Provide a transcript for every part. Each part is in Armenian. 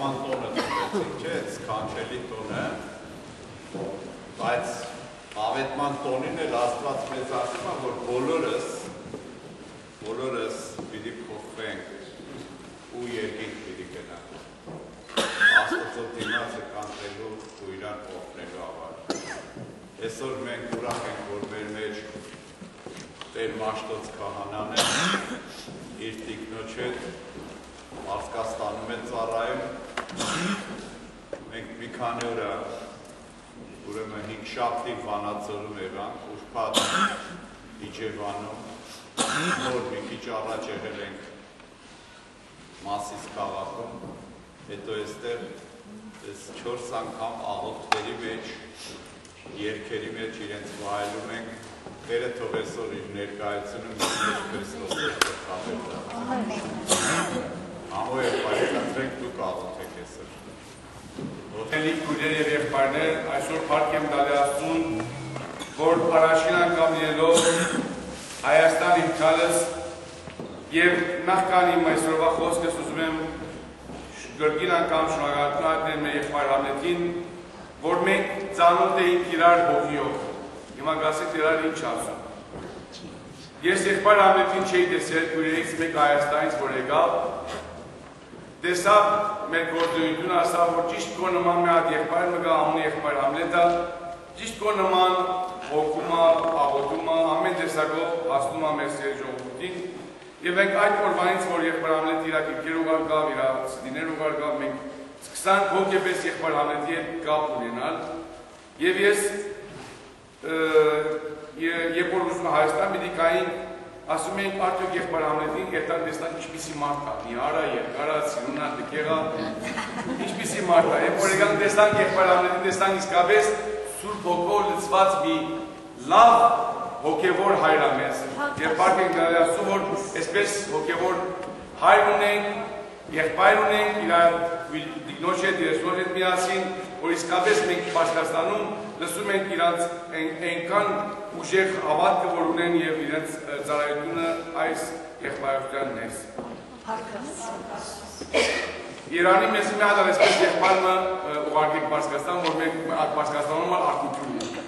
ավետման տոնը ծնվեցին, չէ, սկանչելի տոնը, բայց ավետման տոնին էլ աստված մեզ ասում է, որ բոլորս, բոլորս պիտի փոխվենք ու երկինք պիտի գնանք։ Աստծո դիմացը կանտելու ու իրան փոխնելու համար։ Այսօր մենք ուրախ ենք, որ մեր մեջ Տեր Մաշտոց քահանան է իր տիկնոջ հետ Մարսկաստանում են ծառայում։ Մենք մի քանի օր ուրեմն 5 շաբթի վանացորում եղանք, ուրբաթ Իջևանում, որ մի քիչ առաջ եղել ենք Մասիս քաղաքում, հետո այստեղ այս 4 անգամ աղոթքերի մեջ, երկերի մեջ իրենց վայելում ենք Տերը թող այսօր իր ներկայությունը մեր Քրիստոսի հետ խաղեր։ Ամեն Ամոյ բարեկացրենք դուք աղոթեք այսօր։ Ոտելի քույրեր եւ եղբայրներ, այսօր փառք եմ տալի Աստծուն, որ առաջին անգամ ելով Հայաստան իմ քալս եւ նախքան իմ այսօրվա խոսքս ուզում եմ գրգին անգամ շնորհակալություն մեր եղբայր Համլետին, որ մենք ծանոթ էինք իրար հոգիով։ Հիմա գասեք իրար ինչ ասում։ Ես եղբայր Համլետին չէի տեսել, քույրերից մեկ Հայաստանից որ եկավ, տեսավ մեր գործունեությունը, ասավ, որ ճիշտ կո նման մի հատ եղբայր մգա ամուն եղբայր Համլետը, ճիշտ կո նման հոգում է, աղոթում է, ամեն տեսակով հասնում է մեր սեր ժողովրդին, եւ մենք այդ օրվանից, որ եղբայր Համլետը իր քիրքեր ուղարկավ, իր սդիներ ուղարկավ, մենք սկսանք հոգեպես եղբայր Համլետի հետ կապ ունենալ, եւ ես երբ որ ուզում Հայաստան պիտի կային ասում էինք արդյոք եղբայր Համլետին երտան տեսնան ինչպիսի մարդ է, նիարա, երկարա, սիրունա, տկեղա, ինչպիսի մարդ է, երբ որ եկան տեսնան եղբայր Համլետին տեսնան իսկապես սուրբ հոգով լծված մի լավ հոգևոր հայր է մեզ։ Երբ բարդ ենք ասում, որ այսպես հոգևոր հայր ունենք, եղբայր ունենք, իր դիգնոջ հետ, երեսնոր հետ միասին, որ իսկապես մենք Պաշկաստանում լսում ենք իրանց այնքան ուժեղ հավատքը, որ ունեն եւ իրենց ծառայությունը այս եղբայրության ներս։ Իրանի մեզ մի հատ այսպես եղբայրը ուղարկենք Պարսկաստան, որ մենք Պարսկաստանում արտություն ունենք։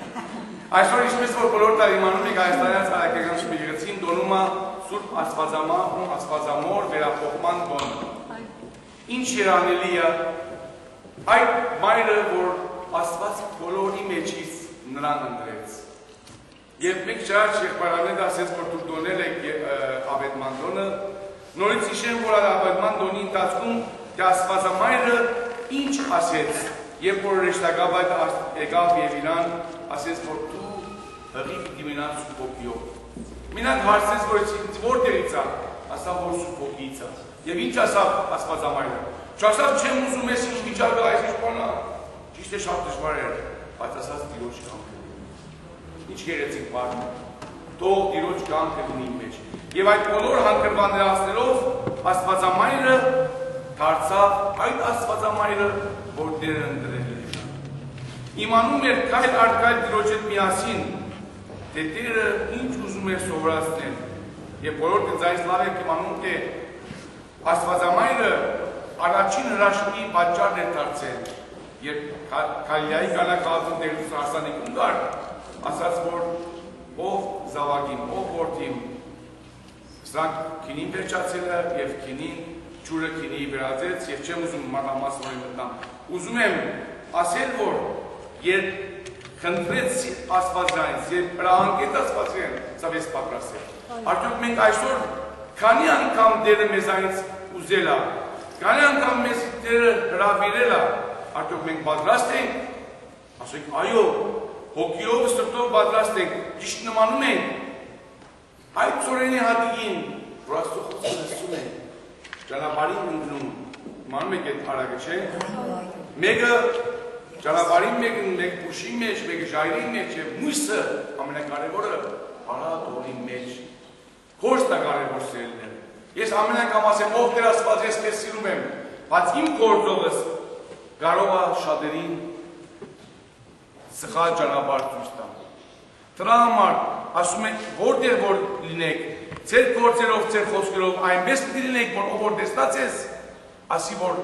Այսօր ինչպես որ բոլոր տար իմանում եք Հայաստանյան ցարակական շպիգրեցին դոնումը Սուրբ Աստվածամահ ու Աստվածամոր վերափոխման տոնը։ Ինչ երանելի է այդ մայրը, որ Աստված բոլորի մեջից նրան ընտրեց։ Եվ մենք շարջ եղբայրանները ասեց, որ դուք դոնել եք ավետման դոնը, նորից իշեն, որ ավետման դոնի ընթացքում թե Աստվածամայրը ինչ ասեց, երբ որ ռեշտակավ այդ եկավ եւ իրան ասեց, որ դու հղի պիտի մնան սուրբ ոգիով։ Մինան հարցեց, որ որտեղից է, ասա որ սուրբ ոգիից է։ Եվ ինչ ասավ Աստվածամայրը։ Չասավ չեմ ուզում ես ինչ վիճակը այս ինչ բանա։ Ճիշտ է շատ դժվար էր, բայց ասած Տիրոջ կամքը։ Ինչ գերեցիկ բառն։ Թող Տիրոջ կամքը լինի իմ մեջ։ Եվ այդ բոլոր հանգրվաններացնելով Աստվածամայրը դարձավ այդ Աստվածամայրը, որ Տերը ընտրել է։ Իմանում էր քայլ առ քայլ Տիրոջ հետ միասին, թե Տերը ինչ ուզում է սովորացնել։ Եվ բոլոր դենձայից լավ եք իմանում, թե Աստվածամայրը առաջին հրաշքի պատճառն է դարձել, երբ Քալիայի կանակալություն դերուց հարսանիքում գար, ասաց, որ ով զավագին, ով որդիմ, սրանք քինին վերջացել է եւ քինին ջուրը քինի վերածեց եւ չեմ ուզում մանրամասնորեն մտնամ։ Ուզում եմ ասել, որ երբ խնդրեց Աստվածյանից, երբ հրահանգեց Աստվածյան, սա ես պատրաստել։ Արդյոք մենք այսօր քանի անգամ դերը մեզանից ուզել է, քանի անգամ մեզ դերը հրավիրել է, արդյոք մենք պատրաստ ենք։ Ասենք, այո, հոգիով սրտով պատրաստ ենք, ճիշտ նմանում ենք։ Այդ ծորենի հատիկին, որ Աստծո խոսքը լսում ենք, ճանապարհին ընկնում, իմանում եք այդ արագը, չէ՞։ Մեկը ճանապարհին մեկը մեկ փուշի մեջ, մեկը ժայռի մեջ եւ մույսը ամենակարևորը հարատորի մեջ։ Խոստա կարևոր սերն է։ Ես ամեն անգամ ասեմ, ով Տեր Աստված, ես քեզ սիրում եմ, բայց իմ գործողս կարող է շատերին սխալ ճանապարհ ցույց տալ։ Դրա համար ասում են, որտեղ որ լինեք, ձեր գործերով, ձեր խոսքերով այնպես պիտի լինեք, որ ով որ տեսնած ես, ասի որ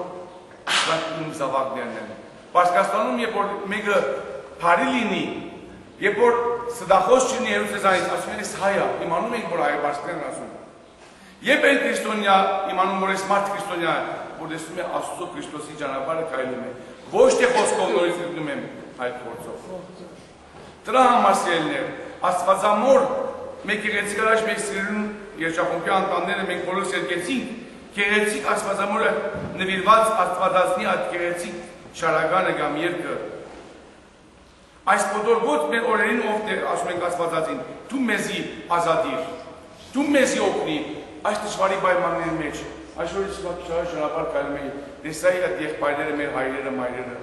Սրանք իմ զավակներն են։ Պարսկաստանում երբ որ մեկը բարի լինի, երբ որ սդախոս չունի Երուսաղեմից, ասում են, «Ես հայ եմ», իմանում ենք, որ հայ պարսկներն ասում։ Երբ են քրիստոնյա, իմանում որ ես մարդ քրիստոնյա է, որ տեսնում է Աստծո Քրիստոսի ճանապարհը քայլում է։ Ոչ թե խոսքով նորից գտնում եմ այդ փորձով։ Դրա համար սիրելիներ, Աստվածամոր մեկ եկեցիկ առաջ մեկ սիրուն երջախումբի անդամները մենք բոլորս եկեցինք, գեղեցիկ Աստվածամորը նվիրված Աստվածածնի այդ գեղեցիկ շարականը կամ երկը Այս փոթորգոց մեր օրերին ով դեր ասում ենք Աստվածածին, դու մեզի ազատիր, դու մեզի օգնի այս դժվարի պայմանների մեջ։ Այսօր իսկ շատ շնորհապար կայում էի, տեսայի այդ եղբայրները, մեր հայրերը, մայրերը։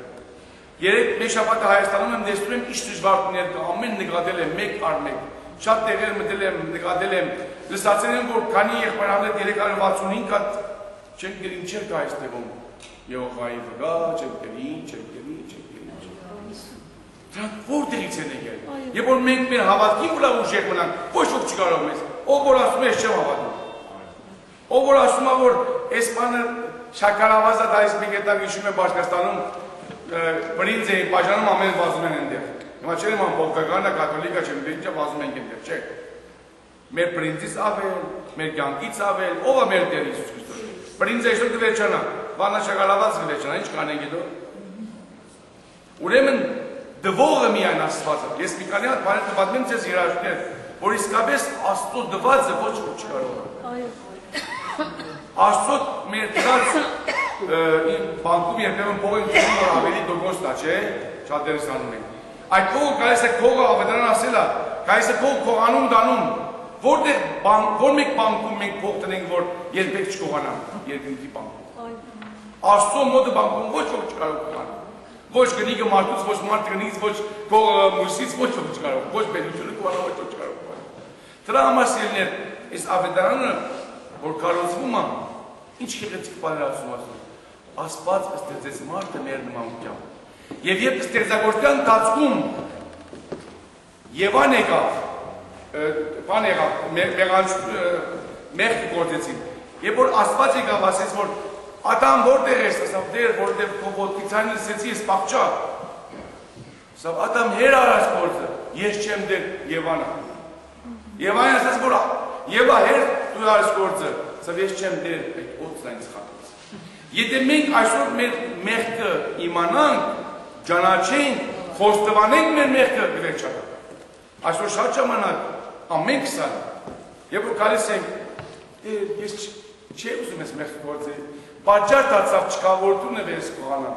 Երեք մեկ շաբաթը Հայաստանում եմ տեսնում եմ ինչ դժվարություններ կա, ամեն նկատել եմ մեկ առ մեկ։ Շատ տեղեր մտել եմ, նկատել եմ, լսացել եմ, որ քանի եղբայրներ 365 հատ չեն գրին չեր կա այստեղում։ Եհովայի վրա, չեն գրին, չեն Դրանք որտեղից են եկել։ Եվ որ մենք մեր հավատքի վրա ուժեղ մնանք, ոչ ոք չկարող մեզ։ Ով որ ասում է, չեմ հավատում։ Ով որ ասում է, որ այս բանը շաքարավազա դայս մի կետակ հիշում է Բաշկաստանում բրինձ էին բաժանում ամեն վազում են այնտեղ։ Հիմա չեմ ամ բողկականը, կաթոլիկա չեմ, դե ինչա վազում ենք այնտեղ, չէ։ Մեր բրինձից ավել, մեր կյանքից ավել, ով է մեր Տեր Հիսուս Քրիստոս։ Բրինձը այսօր կվերջանա, վանա շաքարավազ կվերջանա, ինչ կանեն գիտո։ Ուրեմն դվողը միայն Աստվածը։ Ես մի քանի հատ բաներ պատմեմ ձեզ երաժիշտներ, որ իսկապես Աստծո դվածը ոչ ոք չկարող է։ Այո։ Աստծո մեր դրած բանկում երբեմն փողին որ ավելի դոգոստա, չէ՞, շատ դերս անում են։ Այդ փողը գալիս է փողը ավետարան ասելա, գալիս է փող փողանում դանում, որտեղ բան, որ մեկ բանկում մենք փող տնենք, որ երբեք չկողանա երկնքի բանկում։ Աստծո մոտը բանկում ոչ ոք չկարող կողանա։ Ոչ գնիկը մարդուց, ոչ մարդ գնից, ոչ մուսից, ոչ ոք չկարող, ոչ բերությունը կողանա, ոչ ոք չկարող Դրա համար սիրելիներ, այս ավետարանը, որ կարոցվում է, ինչ գեղեցիկ բաներ ասում ասում։ Աստված ստեղծեց մարդը մեր նմանությամբ։ Եվ երբ ստեղծագործության ընթացքում Եվան եկավ, բան եղավ, մեղանջ մեղք գործեցին։ Երբ որ Աստված եկավ ասեց, որ Ադամ որտեղ ես, ասավ դեր, որտեղ քո ոտքից այն լսեցի, ես պաղճա։ Ասավ Ադամ հեր արած գործը, ես չեմ դեր Եվանը։ Եվան ասաց որ Եվա հեր դու արած գործը, ասավ ես չեմ դեր այդ օծն այնց խաղից։ Եթե մենք այսօր մեր մեղքը իմանանք, ճանաչենք, խոստովանենք մեր մեղքը վերջանա։ Այսօր շատ ժամանակ ամենք սա։ Եվ որ գալիս ենք, ես չի ուզում ես մեղք գործել, Պատճառ դարձավ չկավորտուն է վերս կողանա։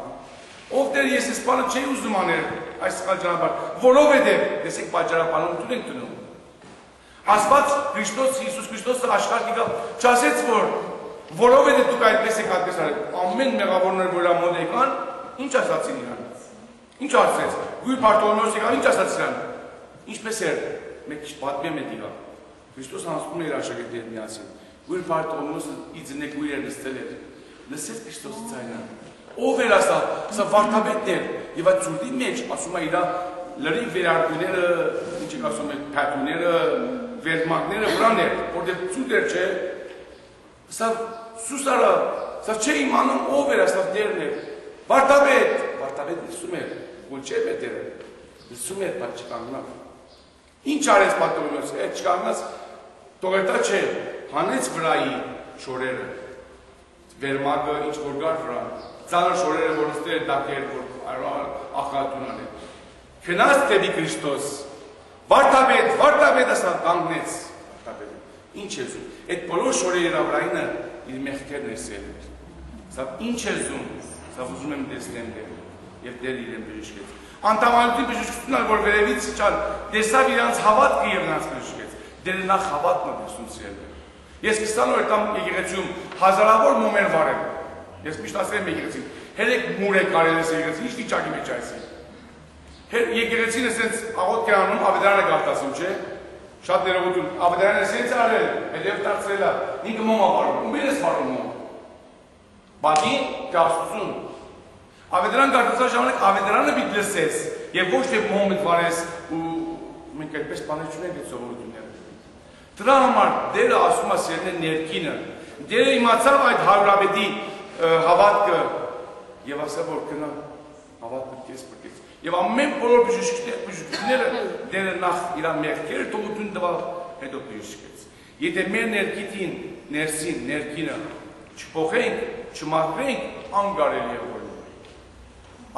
Ով դեր ես այս բանը չի ուզում անել այս սխալ ճանապարհ, որովհետև տեսեք պատճառաբանություն ենք դնում։ Աստված Քրիստոս Հիսուս Քրիստոսը աշխարհ եկավ, չասեց որ որովհետև դուք այդպես եք այդպես արել։ Ամեն մեղավորները որ ամոն եկան, ինչ ասացին իրան։ Ինչ ասեց։ Գույր Պարտոնոս եկավ, ինչ ասաց իրան։ Ինչպես էր։ Մեկ քիչ պատմեմ է դիգա։ Քրիստոսը ասում էր աշակերտներին միասին։ Գույր Պարտոնոսը իձնեք գույր նստել էր լսեց Քրիստոսի ձայնը։ Ով էր ասա, սա վարդապետն էր, եւ այդ ծուրդի մեջ ասում է իրա լրի վերարկուները, ինչ եք ասում եք, փաթուները, վերմակները վրան էր, որտեղ ծուտ էր, չէ։ Սա սուսարա, սա չէ իմանում ով էր, ասա դերն էր։ Վարդապետ, վարդապետ լսում էր, որ չէ պետերը։ Լսում էր, բայց չկանգնավ։ Ինչ արեց պատողնոց, այդ չկանգնած, տողետա չէ, հանեց վրայի շորերը վերմակը ինչ որ գար վրա, ծանր շորերը, որ ստեր դակեր, որ ախատուն անել։ Քնած դեպի Քրիստոս, վարտաբետ, վարտաբետ ասա կանգնեց, վարտաբետ, ինչ է զում, այդ բոլոր շորերը վրայինը իր մեղքերն է սերել։ Սա ինչ է զում, սա ուզում եմ տեսնեմ դեր, և դեր իրեն բժիշկեց։ Անտամանություն բժիշկությունն որ վերևից չար, տեսավ իրանց հավատքը և նրանց բժիշկեց, դեր նախ հավատն է տեսում սերել Ես 20 օր տամ եկեղեցիում հազարավոր մոմեր վարել։ Ես միշտ ասել եմ եկեղեցին, հերեք մուր է կարել ես եկեղեցին, ինչ վիճակի մեջ այս է։ Հեր եկեղեցին էսենց աղոտ կերանում ավետարանը գարտասում, չէ։ Շատ ներողություն, ավետարանը էսենց արել, հետև դարձրել է, ինքը մոմ ավարում, ում ես վարում մոմ։ Բատին գաստություն։ Ավետարան գարտասա ժամանակ ավետարանը պիտի լսես, եւ ոչ թե մոմ վարես ու մենք այդպես բաներ չունենք այդ սովորությունները։ Դրա համար դերը ասում է է ներքինը։ Դերը իմացավ այդ հարուրաբետի հավատքը եւ ասա որ գնա ավատ պտկես պտկես։ Եվ ամեն բոլոր բժիշկները դերը նախ իր մեղքերը թողություն տվալ, հետո բժիշկեց։ Եթե մեր ներքին, ներսին, ներքինը չփոխենք, չմաքրենք, անկարելի է որ։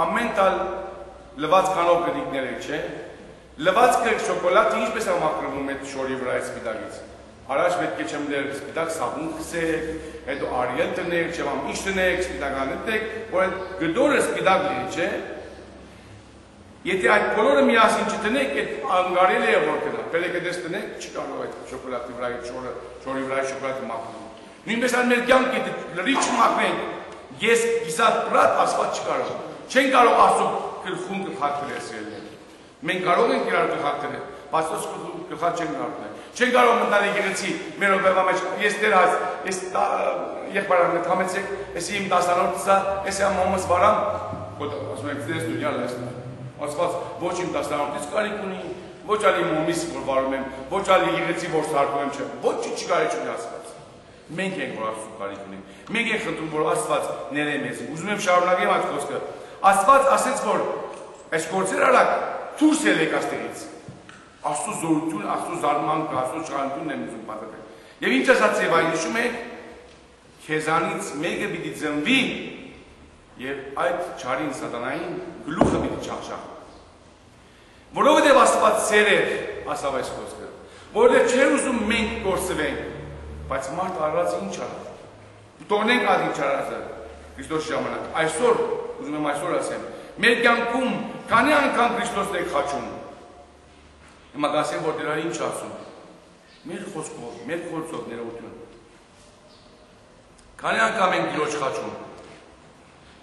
Ամեն տալ լված կանով կդիկները, չէ՞։ Լված կրկ շոկոլադը ինչպես է մաքրվում այդ շորի վրա այդ սպիտակից։ Առաջ պետք է չեմ դեր սպիտակ սաբուն քսեք, հետո արիել տնեք, չեմ ինչ տնեք, սպիտականը տնեք, որ այդ գդորը սպիտակ լինի, չէ՞։ Եթե այդ բոլորը միասին չտնեք, այդ անգարել է որ կնա։ Պետք է դες տնեք, չի կարող այդ շոկոլադի վրա շորը, շորի վրա շոկոլադը մաքրել։ Նույնպես այն մեր կյանքի լրիչ մաքրենք։ Ես գիսատ պրատ ասված չկարող։ Չեն կարող ասում գլխուն գլխակել էսել։ Մենք կարող ենք իրար գլխակել, բայց ո՞ս գլխակ չեն կարող։ Չեն կարող մտնել եկեղեցի մեր օբևա մեջ։ Ես դեր հաց, ես եղբայրան հետ համեցեք, էսի իմ 10-րդը, էսի ամոմս վարամ, ասում եք դες դու յալ ես։ Աստված ոչ իմ 10-րդից կարիք ունի, ոչ ալի մոմիս որ վարում եմ, ոչ ալի եղեցի որ սարկում եմ, չէ։ Ոչ չի կարիք ունի Աստված։ Մենք ենք որ Աստծո կարիք ունենք։ Մենք ենք խնդրում որ Աստված ներե մեզ։ Ուզում եմ շարունակեմ այդ խոսքը։ Աստված ասեց որ այս գործերը արագ դուրս ելեք աստեղից։ Աստծո զորություն, Աստծո զարմանք, Աստծո շարունությունն եմ ուզում պատկել։ Եվ ինչ ասած եւ այն հիշում եք, քեզանից մեկը պիտի ծնվի եւ այդ ճարին սատանային գլուխը պիտի չախշախ։ Որովհետեւ Աստված սեր է, ասավ այս խոսքը։ Որովհետեւ չէր ուզում մենք կորսվենք, բայց մարդ արած ինչ արած։ Տոնենք այդ ինչ արածը Քրիստոս ժամանակ։ Այսօր ուզում եմ այսօր ասեմ, մեր կյանքում քանի անգամ Քրիստոսն է խաչում Հիմա գասեմ, որ դրա ինչ ասում։ Մեր խոսքով, մեր խոսքով ներողություն։ Քանի անգամ ենք դիրոջ խաչում։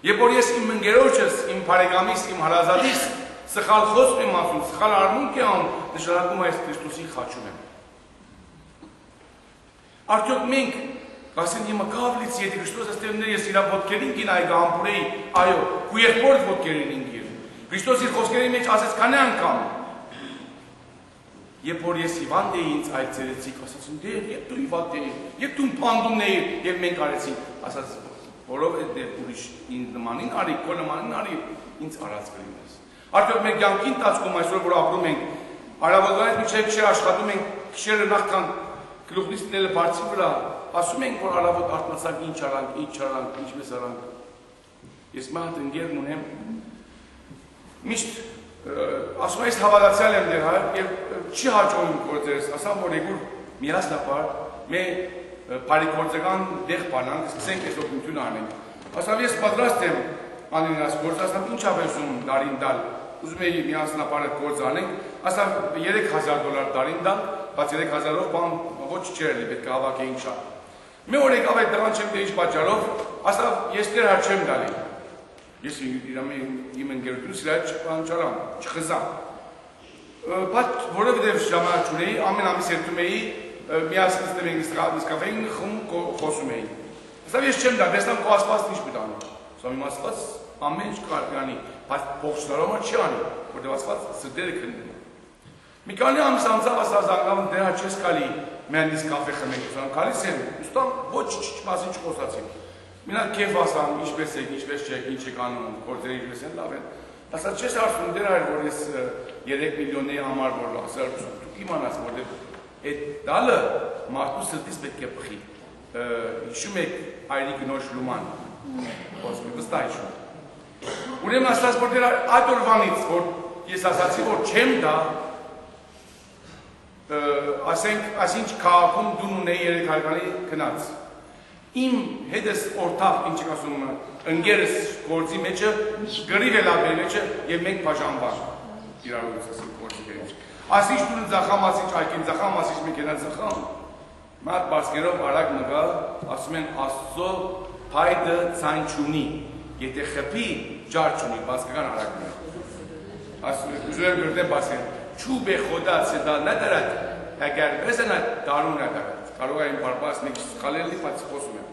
Երբ որ ես իմ ընկերոջս, իմ բարեկամիս, իմ հարազատիս սխալ խոսք եմ ասում, սխալ արմունք եմ անում, նշանակում այս Քրիստոսի խաչում եմ։ Արդյոք մենք Ասեն հիմա կավլից եթե Քրիստոսը ստերներ ես իր ոտքերին գին այ գամբուրեի, այո, քու եղբոր ոտքերին ինգիր։ Քրիստոսի խոսքերի մեջ ասեց քանի անգամ Երբ որ ես հիվանդ էի ինձ այցելեցիք, ասացին, դե երբ դու հիվանդ էի, երբ դու պանդումն էի եւ մենք արեցինք, ասաց, որովհետեւ ուրիշ ինձ նմանին արի, քո նմանին արի, ինձ արած կլինես։ Արդյոք մեր կյանքի ընթացքում այսօր որ ապրում ենք, արավոտներից միջև քիշեր աշխատում ենք, քիշերը նախքան գլուխնից տները բարձի վրա, ասում ենք, որ արավոտ արտնացանք ինչ արանք, ինչ արանք, ինչպես արանք։ Ես մատ ընկերն ունեմ, միշտ ասում ես հավատացյալ եմ դեր, հա, եւ չի հաջողում գործերս, ասամ որ եկուր միասնապար մե բարիկորձական դեղ բանանք, սկսենք այս օգնություն անենք։ Ասավ ես պատրաստ եմ անին աս գործ, ասամ ինչ ավեսում դարին դալ։ Ուզում եի միասնապար այդ գործ անենք, ասամ 3000 դոլար դարին դալ, բայց 3000-ով բան ոչ չէր լի պետք է հավաքեինք շատ։ Մի օր եկավ այդ տղան չեմ թե ինչ պատճառով, ասավ ես դեր հա չեմ դալի։ Ես իմ ընկերությունս իրա չանչարամ, չխզամ։ Բայց որովհետև ժամանակ չունեի, ամեն ամիս երթում էի, միասին ստեմ ենք նիսկավեին խում խոսում էի։ Ասավ ես չեմ դա, տեսնամ քո ասվածն ինչ անի։ Ասամ իմ ասված ամեն ինչ կարող անի, բայց փոխշտարոմը չի անի, որտեղ ասված սրտերը քննեն։ Մի քանի ամիս անցավ ասա զանգավ դրա չես գալի, մենք իսկ կաֆե խմենք, ասամ գալիս եմ, ուստամ ոչ չմասին չխոսացին։ Մենակ քեֆ ասամ, ինչպես եք, ինչպես չեք, ինչ եք անում, գործերը ինչպես են լավ են։ Ասա չես արվում դեր այլ որ ես 3 միլիոնի համար որ ասար դուք իմանաս որ այդ դալը մարդու սրտից պետք է բխի։ Հիշում եք այրի գնոջ լուման։ Ոսկե վստահ հիշում։ Ուրեմն ասած որ դեր այդ օրվանից որ ես ասացի որ չեմ դա ասենք ասինչ քաղաքում դուն ունեի 3 հարկանի գնաց իմ հետս օրտավ ինչ ասում ընկերս գործի մեջը գրիվ է լաբեր մեջը եւ մենք բաժանված իրարուց ասում գործի մեջ ասիչ դու ձախամ ասիչ այքին ձախամ ասիչ մենք ենա ձախամ մատ բասկերով արագ նգա ասում են աստծո փայդը ցայն չունի եթե խփի ջար չունի բասկական արագ նգա ասում են ուզում եմ գրտեմ բասեն չուբե խոդա սեդա նադարատ Əgər məsələn darun ədər, կարող եմ բարբաս մի քիչ սխալելի, բայց խոսում եմ։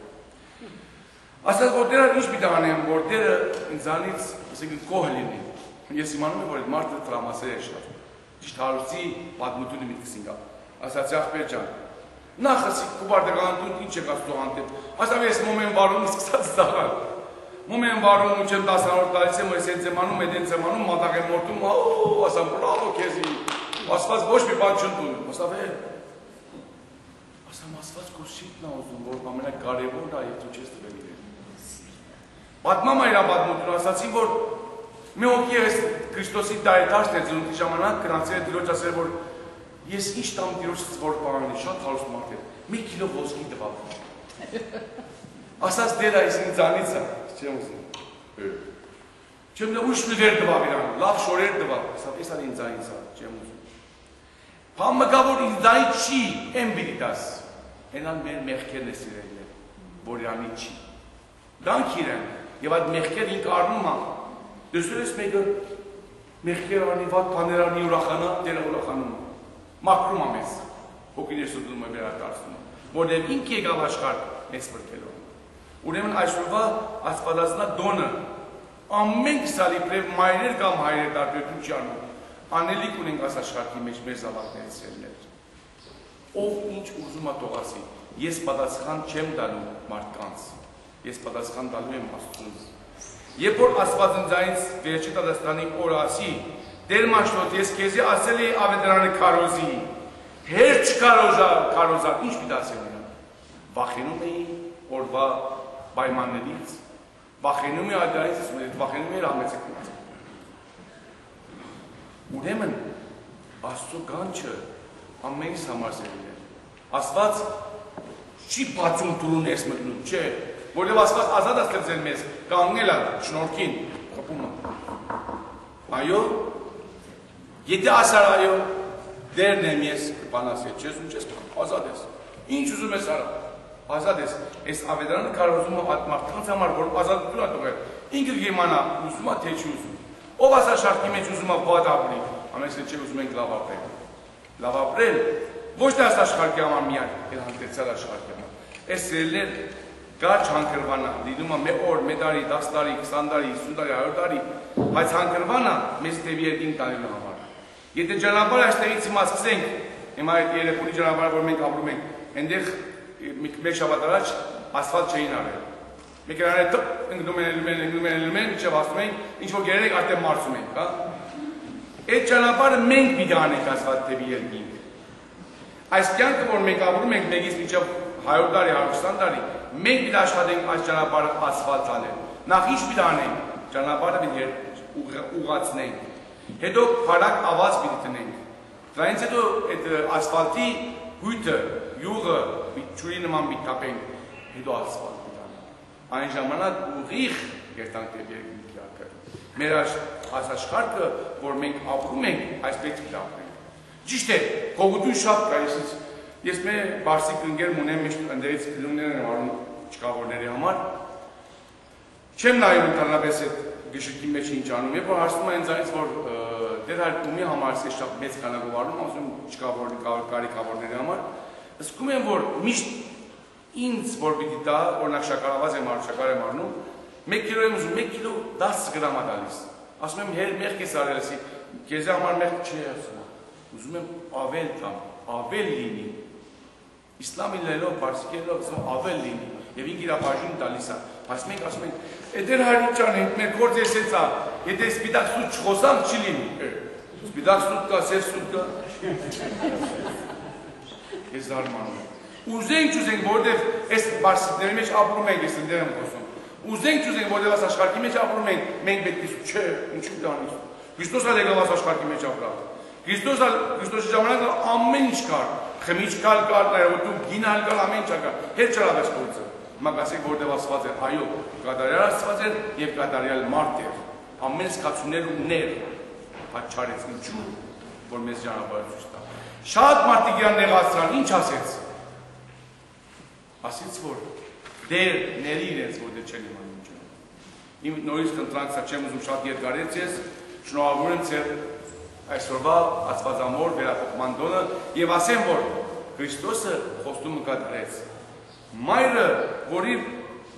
Ասած որ դերը ինչ պիտի անեմ, որ դերը ինձանից, ասենք կոհ լինի։ Ես իմանում եմ, որ այդ մարդը տրամասեր է շատ։ Ճիշտ հարուցի պատմությունը միտքս ինգա։ Ասացի ախպեր ջան, նախ ասի քու բարդականություն ինչ եք աստծո հանդեպ։ Ասավ ես մոմեն վարում սկսած դաղան։ մում են վարում ու չեմ 10-րդ տարից եմ այս հետ զեմանում, այդ են զեմանում, մատաղ են մորտում, ասամ, բրավո քեզի, ասված ոչ մի բան չընդունում, ասավ է, ասամ, ասված կուսիտնա ուզում, որ ամենակարևորն է, եթե չես Պատմամ այրա պատմություն, ասացին, որ մի հոգի ես Քրիստոսի դայտաշտ է ծնունդի ժամանակ գնացել դիրոջ ասել, որ ես ինչ տամ դիրոջից որ բանի, շատ հարուստ մարդ է, մի կիլո ոսկի տվավ։ Ասաց դեր այս ինձանից է, չեմ ուզում։ Չեմ ուշ մի վեր տվավ իրան, լավ շորեր տվավ, ասավ, ես ալ ինձանից է, չեմ ուզում։ Փամը գա որ ինձանից չի, եմ բիդի դաս։ Ենան մեր մեղքերն է սիրել է, որ իրանի չի։ Դանք իրեն, եւ այդ մեղքեր ինք առնում է։ Դեսու ես մեկը? Մեղքեր անի, վատ բաներ անի ուրախանա, դերը ուրախանում է։ Մաքրում է մեզ։ Հոգին է սուտում է վերադարձնում, որտեղ ինք եկավ աշխարհ մեզ բրկելով։ Ուրեմն այսօրվա Աստվածածնա դոնը ամեն քսալի պրև մայրեր կամ հայրեր տարբերություն չի անում։ Անելիք ունենք աս աշխարհի մեջ մեր զավակներից ելնել։ Ով ինչ ուզում է թողասի։ Ես պատասխան չեմ տալու մարդկանց։ Ես պատասխան տալու եմ Աստծուն։ Երբ որ Աստված ինձանից վերջի Տադաստանի օր ասի, Տեր Մաշտոտ, ես քեզի ասել էի ավետարանը քարոզի։ Հերջ կարոզա, կարոզա, ինչ պիտի ասեմ նրան։ Վախենում էի օրվա պայմաններից, վախենում էի այդարից, վախենում էի ամեցիկներից։ Ուրեմն Աստծո գանչը ամենից համար սերին է։ Աստված չի բացում դուրուն ես մտնում, չէ, որովհետև Աստված ազատ է ստեղծել մեզ, կանգնել է շնորհքին, խփում է։ Այո, եթե ասար այո, դերն եմ ես, կպանաս ես, չես ու չես ազատ ես։ Ինչ ուզում ես արա, ազատ ես։ Այս ավետարանը կարոզում է մարդկանց համար, որ ազատություն է տվել։ Ինքը գիմանա, ուզում է թե չի ուզում։ Ով ասա շարքի մեջ ուզում է բադ ապրի, ամենից չէ ուզում ենք լավ ապրել։ Լավ ապրել ոչ թե աս աշխարհի համար միայն, այլ հանդերձալ աշխարհի համար։ Այս սերներ կա չհանկրվանա, լինում է մի օր, մի տարի, 10 տարի, 20 տարի, 50 տարի, 100 տարի, բայց հանկրվանա մեզ տևի հետին տանելու համար։ Եթե ճանապարհը այստեղից հիմա սկսենք, հիմա այդ երեկոյի ճանապարհը, որ մենք ապրում ենք, այնտեղ մեկ շաբաթ առաջ ասֆալտ չէին արել։ Մեկ այլ տպ ընկնում են, ընկնում են, ընկնում են, ընկնում են, ինչև ասում են, ինչ որ գերեք արդեն մարսում ենք, հա։ Այդ ճանապարհը մենք պիտի անենք ասֆալտ տևի երկինք։ Այս կյանքը, որ մենք ապրում ենք, մեկից մինչև 100 տարի, 120 տարի, մենք պիտի աշխատենք այս ճանապարհը ասֆալտ անել։ Նախ ինչ պիտի անենք։ Ճանապարհը պիտի ուղացնենք։ Հետո փարակ ավազ պիտի տնենք։ Դրանից հետո այդ ասֆալտի հույթը, յուղը ճուրի նման պիտի կապենք։ Հետո ասֆալտ պիտի անենք։ Այն ժամանակ ուղիղ երտանք դեպի երկինքը։ Մեր աշխարհը, որ մենք ապրում ենք, այսպես պիտի ապրենք։ Ճիշտ է, կողություն շատ կա, ես ես մե բարսիկ ընկեր ունեմ միշտ ընդերից գլումներ եմ արում չկավորների համար։ Չեմ նայում ընդհանրապես այդ գշիկի մեջ ինչ անում, երբ որ հարցնում են ինձանից, որ դեր հայր ումի համար ես շատ մեծ քանակով արում, ասում չկավոր կարիքավորների համար, զգում եմ, որ միշտ ինձ որ պիտի տա, օրինակ շաքարավազ եմ արում, շաքար եմ առնում, 1 կիլո եմ ուզում, 1 կիլո 10 գրամ է տալիս։ Ասում եմ, հեր մեղք ես արել, ասի, քեզ համար մեղք չի ասում։ Ուզում եմ ավել տամ, ավել լինի։ Իսլամի լելով, բարսիկելով, ավել լինի եւ ինքը իր բաժին տալիս է։ Բայց մենք ասում ենք, «Էդեր հարի ջան, այդ մեր գործ էս էցա, եթե սպիտակ սուտ չխոսանք չի լինի»։ Սպիտակ սուտ կա, սև սուտ կա։ Ես զարմանում եմ։ Ուզենք չուզենք, որովհետև այս բարսիկների մեջ ապրում ենք, ես ընդեր եմ խոսում։ Ուզենք չուզենք, որովհետև այս աշխարհի մեջ ապրում ենք, մենք պետք է չէ, ինչու դանից։ Քրիստոսը եկավ այս աշխարհի մեջ ապրավ։ Քրիստոսը Քրիստոսի ժամանակ ամեն ինչ կար։ Խմիչքալ կար, ներոտու, գինալ կար, ամեն ինչ կար։ Հետ չարավես գործը։ Մագասիկ որտեղ ասված էր, այո, կատարյալ ասված էր եւ կատարյալ մարդ էր։ Ամեն սկացուներ ու ներ պատճառեց ինչու, որ մեզ ճանապարհ ցույց տա։ Շատ մարդիկ իրան նեղացրան, ինչ ասեց։ Ասից որ դեր ների իրենց որ դե չեն իմանում ինչ։ Իմ նորից խնդրանք սա չեմ ուզում շատ երկարեց ես, շնորհավոր եմ ձեր այսօրվա Աստվածամոր վերապոխման դոնը եւ ասեմ որ Քրիստոսը խոստումը կատարեց մայրը, որի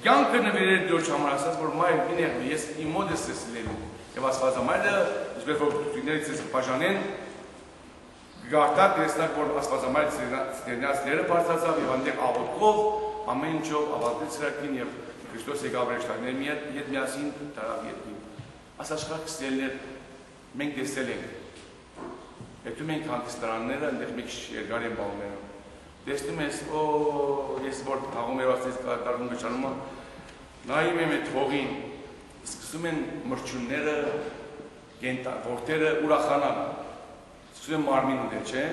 կյանքը նվիրել դրոջ համար ասած, որ մայր գիներ ես իմ մոտ ես ես լելու։ Եվ ասվածա մայրը, ինչպես որ դուքներից ես պաշանեն, գարտակ տեսնակ, որ ասվածա մայրը ծերնած ները բարձացավ և անդեղ աղոտքով, ամեն ինչով ավատեց հրակին և Քրիստոս եկավ ռեշտակներ մի հետ միասին դարավ երկին։ Աս աշխարհ ստելներ մենք տեսել ենք։ Հետո մենք հանդիսարանները այնտեղ մի քիչ երկար են բաղները։ Տեսնում ես, օ, ես որ թաղում եմ ասես կատարում գճանումը, նայում եմ այդ հողին, սկսում են մրջունները, գենտա, որտերը ուրախանալ։ Սկսում են մարմինը դե, չէ՞։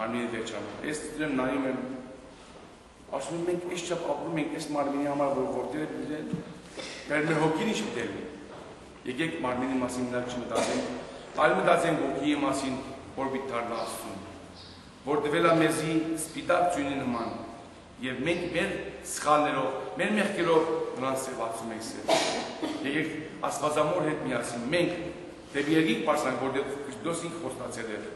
Մարմինը դե չամ։ Ես դրեմ նայում եմ ասում եմ մենք այս չափ ապրում ենք այս մարմինի համար որ որտերը դիտեն մեր մեր հոգին ինչ լինի եկեք մարմինի մասին նրանք չմտածենք այլ մտածենք հոգիի մասին դառնա աստծուն որ դվել է մեզի սպիտակ ծյունի նման եւ մենք մեր սխալներով մեր մեղքերով նրան սեվացում ենք սեր եկեք աստվածամոր հետ միասին մենք դեպի երկիկ պարսանք որ Քրիստոս ինքը խոստացել էր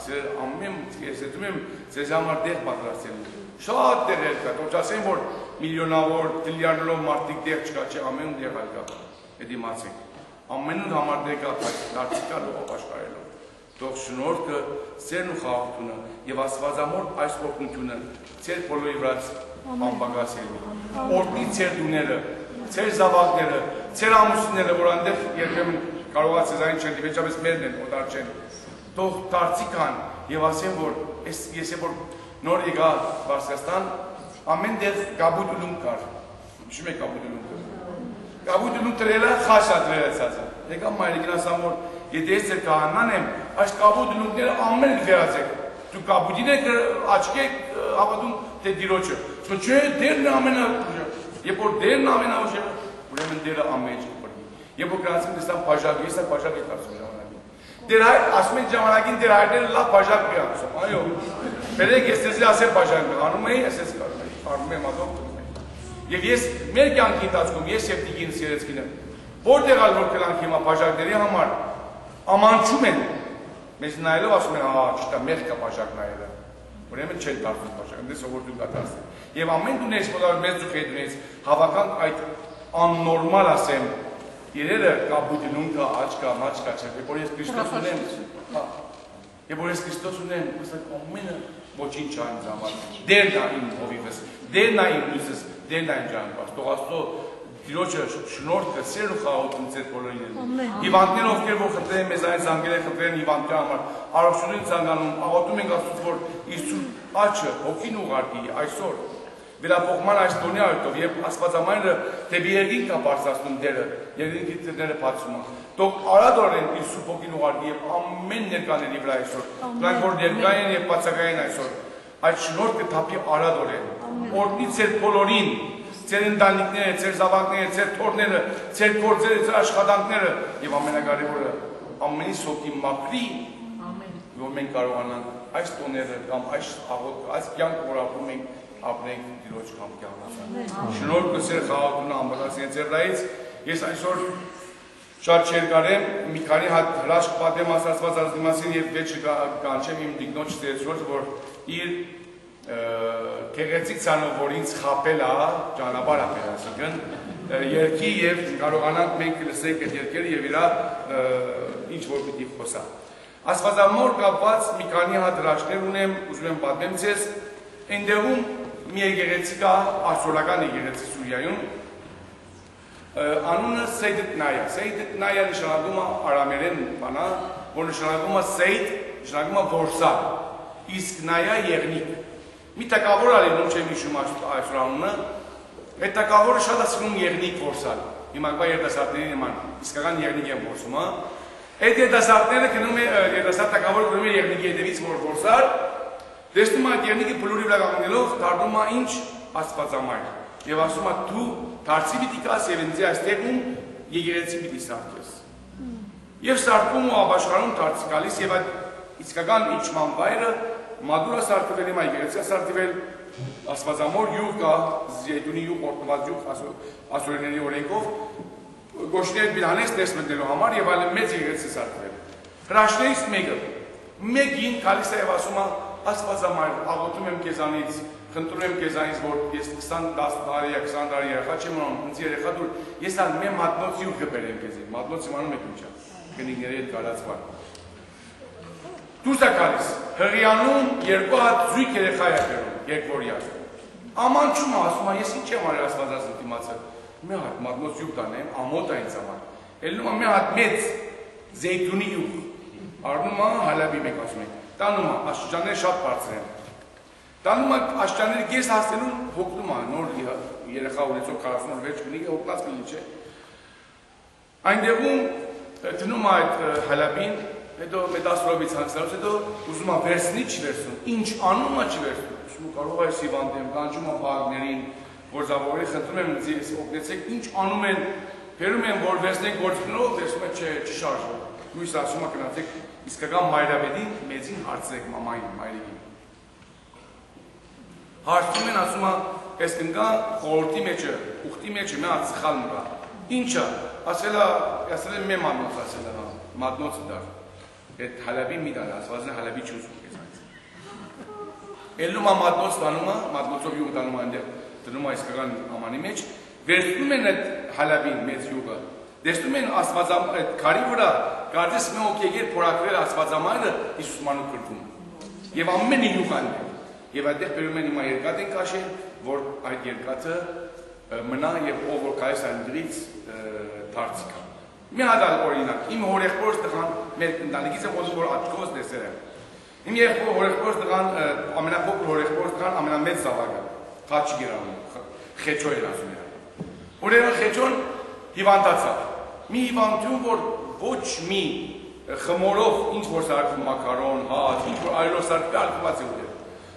ասել ամեն ես դու եմ ձեզ համար դեր պատրաստել Շատ տեղեր կա, ոչ ասեն, որ միլիոնավոր, տիլիարդելով մարդիկ դեղ չկա, չէ, ամենում դեղ այլ կա, էդի մացենք։ Ամենուն համար դեղ կա, դարձի կա լողով աշխարելով։ Թող շնորհքը, ծերն ու խաղաղությունը եւ Աստվածամոր այս օգնությունը ծեր բոլորի վրաց անպագաս ելնի։ Օրտնի ծեր դուները, ծեր զավակները, ծեր ամուսինները, որ այնտեղ երբեմն կարողա ցեզային չեն, վերջապես մերն են, օտար չեն։ Թող դարձի կան եւ ասեն, որ ես ես որ նոր եկա Բարսկաստան, ամեն դեղ կաբուդուլում կար։ Հիշում եք կաբուդուլում։ Կաբուդուլում տրելը խաշա տրելացածը։ Եկա մայրիկին ասամ որ եթե ես ձեր քահանան եմ, այս կաբուդուլումները ամեն վերածեք։ Դու կաբուդին եք աչքի հավատում թե դիրոջը։ Չէ, չէ, դերն ամենա Երբ որ դերն ամենաուժը, ուրեմն դերը ամեն ինչ բռնի։ Երբ որ գրանցում դեսան բաժակ, ես բաժակ եք ասում ժամանակին։ Դեր հայ ասում են ժամանակին դեր հայրները լավ բաժակ մի ասում։ Այո։ Բերեք ես ձեզ ասեմ բաժան անում էի, ես ես կարող էի, արում եմ ադոք տնում էի։ Եվ ես մեր կյանքի ընթացքում ես եւ Տիգին Սերեցկինը որտեղ ալ որ կլանք հիմա բաժակների համար ամանչում են մեզ նայելով ասում են հա ճիշտ է մեղ կա բաժակ նայելը ուրեմն չեն դարձնում բաժակ դες ովորտուն կատարս եւ ամեն դուներս բոլոր մեծ ու քեդունից հավական այդ աննորմալ ասեմ իրերը կա բուդինում կա աչք կա մաչ կա չէ որ ես Քրիստոս ունեմ հա եւ որ ես Քրիստոս ունեմ ասեք ամենը ոչինչ այն համար։ Դերն է իմ հովիվս, դերն է իմ լույսս, դերն է իմ ջանքված։ Թող Աստծո Տիրոջը շնորհքը, սերն ու խաղաղությունը ձեր բոլորին են։ Հիվանդները ովքեր որ խնդրեն մեզ այն զանգել են խնդրեն հիվանդի համար, առողջություն ցանկանում, աղոթում ենք Աստծո որ Իսուս աչը հոգին ուղարկի այսօր վերապողման այս տոնի այդով, երբ աստվածամայնը դեպի երկին կա բարձրացնում դերը, երկինքի ծրները բացում է, թող արադորեն իր սուրբ ոգին ուղարկի եւ ամեն ներկաների վրա այսօր, նրանք որ ներկա են եւ բացակայեն այսօր, այդ շնորհքը թափի արադորեն, օրտնի ձեր բոլորին, ձեր ընտանիքները, ձեր զավակները, ձեր թորները, ձեր գործերը, ձեր աշխատանքները եւ ամենակարևորը ամենի սոկի մաքրի, որ մենք կարողանանք այս տոները կամ այս աղոտ, այս կյանք որ ապրում ենք ապրենք Տիրոջ կամքյանացան։ Շնորհքը սեր խաղաղությունը ամբողջացին ձերդայից։ Ես այսօր շատ չերկարեմ, մի քանի հատ հրաշք պատեմ ասացված ազդիմասին եւ վեճը կանչեմ իմ դիգնոջ ծերծրոջ, որ իր քեղեցիկ ցանով որ ինձ խապել է, ճանապարհ ապել, այսինքն երկի եւ կարողանանք մենք լսենք այդ երկերը եւ իրա ինչ որ պիտի խոսա։ Աստվածամոր կապված մի քանի հատ հրաշքներ ունեմ, ուզում եմ պատմեմ ձեզ։ Այնտեղում մի եկեղեցի կա, արդյոլական եկեղեցի Սուրիայում, անունը Սեյդ Նայա։ Սեյդ Նայա նշանակում է արամերեն բանա, որ նշանակում է Սեյդ, նշանակում է որսա, իսկ Նայա եղնիկ։ Մի տակավոր ալի նոչ եմ իշում այսօր անունը, այդ տակավորը շատ ասնում եղնիկ որսալ։ Հիմա կա երիտասարդների նման, իսկական եղնիկ եմ որսում, հա։ Այդ երիտասարդները գնում է երիտասարդ տակավորը գնում է եղնիկի հետևից որ որսալ, Տեսնում այդ երնիկի փլուրի վրա կանգնելով դառնում է ինչ աստվածամայր։ Եվ ասում է դու դարձի պիտի կաս եւ ինձ այստեղում եկեղեցի պիտի սարքես։ Եվ սարքում ու ապաշխարում դարձի գալիս եւ այդ իսկական իջման վայրը մադուրա սարքվել իմ եկեղեցի սարքվել աստվածամոր յուղ կա զեյդունի յուղ օրտնված յուղ ասորիների օրենքով գոշներ բիրանես դես մտնելու համար եւ այլ մեծ եկեղեցի սարքվել։ Հրաշներից մեկը մեկին գալիս է եւ ասում է Աստվածամայր, աղոթում եմ քեզանից, խնդրում եմ քեզանից, որ ես 20 10 տարի, 20 տարի երեխա չեմ ունում, ինձ երեխա դուր, ես ալ մե մատնոցի ու կբերեմ քեզ։ Մատնոցի անում եք ինչա։ Կնիկների հետ գալած բան։ Դուրս է գալիս։ Հղիանում երկու հատ զույգ երեխա է բերում, երկվորյա։ Ամանչում ասում է, ես ինչ եմ արել Աստվածածին դիմացը։ մի հատ մատնոց յուղ տանեմ, ամոթ այն համար։ Ելնում է մի հատ մեծ զեյթունի յուղ։ Առնում է հալաբի մեկ ասում են։ Տանում է, աշճանները շատ բարձր են։ Տանում է աշճանների կես հասնելուն հոգնում է նոր երեխա ունեցող 40 օր վերջ կնի հոգնած կլինի, չէ։ Այնտեղում դնում է այդ հալաբին, հետո մի 10 րոպեից հանգստանալուց հետո ուզում է վերցնի, չի վերցնում։ Ինչ անում է, չի վերցնում։ Ուսում կարող է սիվանդեմ, կանչում է բաղներին, գործավորի խնդրում եմ ձեզ օգնեցեք, ինչ անում են, բերում են, որ վերցնենք գործունով, վերցնում են, չէ, չշարժվում։ Լույս ասում է գնացեք իսկական մայրաբեդի մեծին հարցրեք մամային, մայրիկին։ Հարցում են ասում է, այս կնկա խորհրդի մեջը, ուխտի մեջը մի հատ սխալ մկա։ Ինչա, ասել է, ասել է մեմ անոց ասել է, մատնոցը դար։ Այդ հալաբի մի դար, ասվածն է հալաբի չուզում քեզանից։ Ելնում է մատնոց տանում է, մատնոցով յուղ տանում է այնտեղ դնում այս կղան ամանի մեջ, վերցնում են այդ հալաբին մեծ յուղը, դեսնում են աստվածամ այդ քարի վրա, կարծես մի օկեգեր փորակրել աստվածամայրը Հիսուսմանու քրվում։ Եվ ամենը յուղան է։ Եվ այդտեղ բերում են հիմա երկաթ են կաշել, որ այդ երկաթը մնա եւ ով որ կայս այնտեղից դարձիկա։ Մի հատ այլ օրինակ, իմ հորեղբորս տղան մեր ընտանիքից է խոսում որ աչքոս դեսեր է։ Իմ երեխա հորեղբորս տղան ամենափոքր հորեղբորս տղան ամենամեծ զավակը Խաչի գերանում, խեչո էր ասում էր։ Ուրեմն խեչոն հիվանդացավ։ Մի հիվանդություն, որ ոչ մի խմորով ինչ որ սարքում մակարոն, հաց, ինչ որ այլով սարքում ալկոված է ուտել։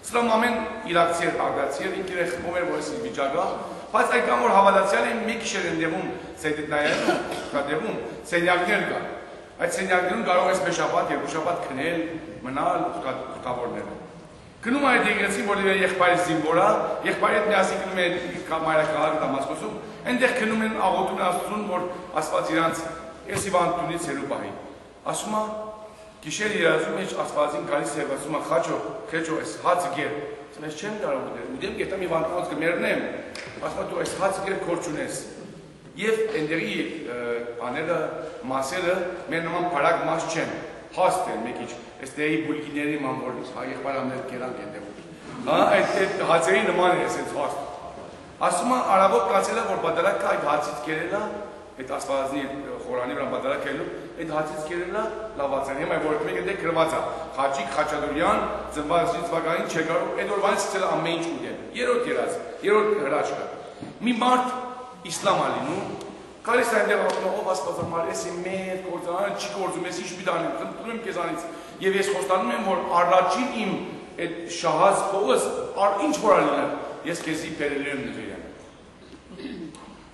Սրամ ամեն իրակցի էր ագացի էր, ինքն էր խմում էր, որ ես վիճակա, բայց այդ կամ որ հավատացյալ են մի քիչ էր ընդդեղում սեյդետնայում, կադեղում, սենյակներ կան։ Այդ սենյակներում կարող ես մեկ շաբաթ, երկու շաբաթ քնել, մնալ ուխտավորները։ Գնում այդ եկեղեցին, որ իրեն եղբայրը զինվորա, եղբայրը հետ միասին գնում են մայրաքաղաք Դամասկոսում, այնտեղ քնում են աղոթում Աստծուն, որ Աստված իրանց ես իվանտունից հերու բահի։ Ասում է գիշեր երազում մեջ Աստվածին գալիս եւ ասում է խաչո, խեչո, այս հացը գեր։ Ես չեմ կարող ուտել։ Ուտեմ գետամ եւ անկողած կմեռնեմ։ Ասա դու այս հացը գրեք քոր չունես։ Եվ այնտեղի աները մասերը մեր նման բարակ մաս չեն։ Հաստ են մի քիչ։ Այստեղի բուլկիների մամորից հայ եղբայրամներ կերան գետեմ։ Հա, այդ այդ հացերի նման է այսպես հաստ։ Ասում են արաբոտ կացելա որ բադարակը այդ հացից կերելա, այդ ասվածնի խորանի վրա բադարակ կերելա այդ հացից կերելա լավացան հիմա որ մենք դե գրված է խաչիկ խաչադուրյան ծնված ծվականին չէ կարող այդ օրվանից սկսել ամեն ինչ ուտել երրորդ երազ երրորդ հրաշքը մի մարդ իսլամ ալինում Գալիս է այնտեղ ապնող ով աստվածամար, իմ մեր գործարանը չի գործում, ես ինչ պիտի անեմ, խնդրում եմ քեզանից։ Եվ ես խոստանում եմ, որ առաջին իմ այդ շահած փողս ինչ որ ալինը, ես քեզի բերելու եմ նվիրեմ։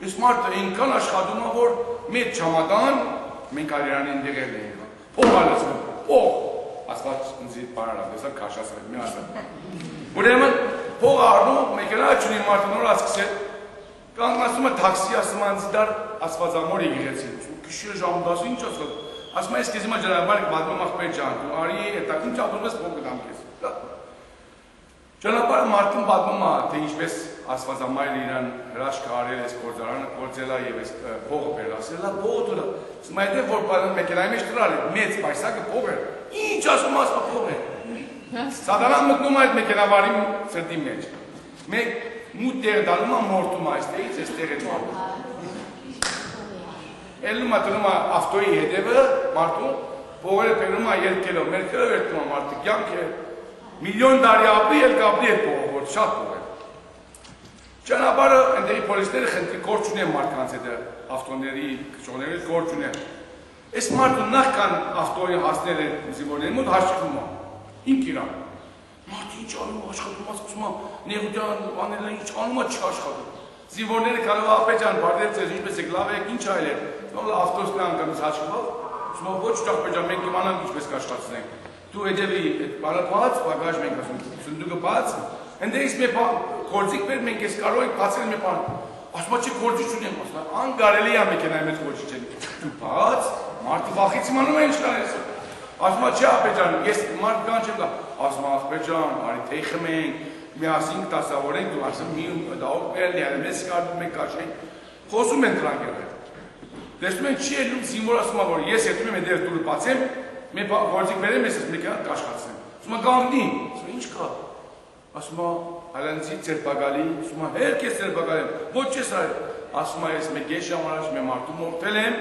Ես մարդը ինքան աշխատում է, որ մեր ճամադան մենք արերանին դեղել ենք։ Փող ալեցում, փող։ Աստված ինձ բարարա, դեսա քաշասել մի ասա։ Ուրեմն փող առնում, մեքենա չունի մարդը նոր ասկսել Կանգնացում է թաքսի, ասում անց դար աստվածամոր եկեղեցին։ Գիշեր ժամ 10 ինչ ասում։ Ասում ես քեզ հիմա ջրաբար մատնում ախպեր ջան, դու արի հետա ինչ ադում ես փոքր դամ քեզ։ Ճանապարհը մարդուն պատմում է, թե ինչպես աստվածամայրը իրան հրաշք արել էս գործարանը, գործելա եւ այս փողը վերասելա, փողը դուրա։ Ասում այդ որ բանը մեքենայի մեջ դրալ է, մեծ պայսակը փող է։ Ինչ ասում ասա փող է։ Սատանան մտնում այդ մեքենավարի սրտի մեջ։ Մեկ մուտ տեղ դալում է մորտում այստեղից, այստեղ է մորտում։ Էլում է տրում է ավտոյի հետևը, մարդու, փողերը բերում է երկելով, մերքելով երդում է մարդը, կյանք է, միլիոն դարի ապրի, էլ կապրի այդ փողը, շատ փող է։ Ճանապարհը այնտեղի պոլիսները խնդրի գործ ունեն մարդկանց հետ, ավտոների, քչոների գործ ունեն։ Այս մարդը նախքան ավտոյի հասնել է զինվորների մոտ հաշվում է։ Ինք իրան Մարդ ինչ անում աշխատում, ասում եմ, նեղության անելը ինչ անում է չաշխատում։ Զինվորները կարող ապեջան, բարդեր ձեզ ինչպես եք, լավ եք, ինչ այլ է։ Թող ավտոստն անգամից հաշվով, ասում եմ, ոչ ճախպեջան, մենք իմանանք ինչպես կաշխատցնենք։ Դու հետևի այդ բանը բաց, բագաժ մենք ասում, սնդուկը բաց, ընդերից մի բան գործիկ բեր մենք ես կարող ենք բացել մի բան։ Ասում չի գործի չունեմ, ասում եմ, անգարելի է մեքենայի մեջ գործի չեն։ Դու բաց, մարդը վախից իմանում է ինչ կարես։ Ասում չի ապե ջան, ես մարդ կան չեմ գա ասում ախպեր ջան, արի թե խմենք, միասին դասավորենք, դու ասում մի դա օպերն է, մեզ կարդում ենք կաշենք, խոսում են դրանք եղել։ Տեսնում են չի ելնում զինվոր ասում որ ես ետում եմ դեր դուրը բացեմ, մի գործիկ բերեմ ես ես մեկը կաշխացնեմ։ Ասում ասում ինչ կա։ Ասում է Ալանցի ծերպակալի, ասում է հերք ես ծերպակալեմ, ոչ ես արել։ ասում է ես մեկ ես ժամանակ մի մարդու մորթել եմ,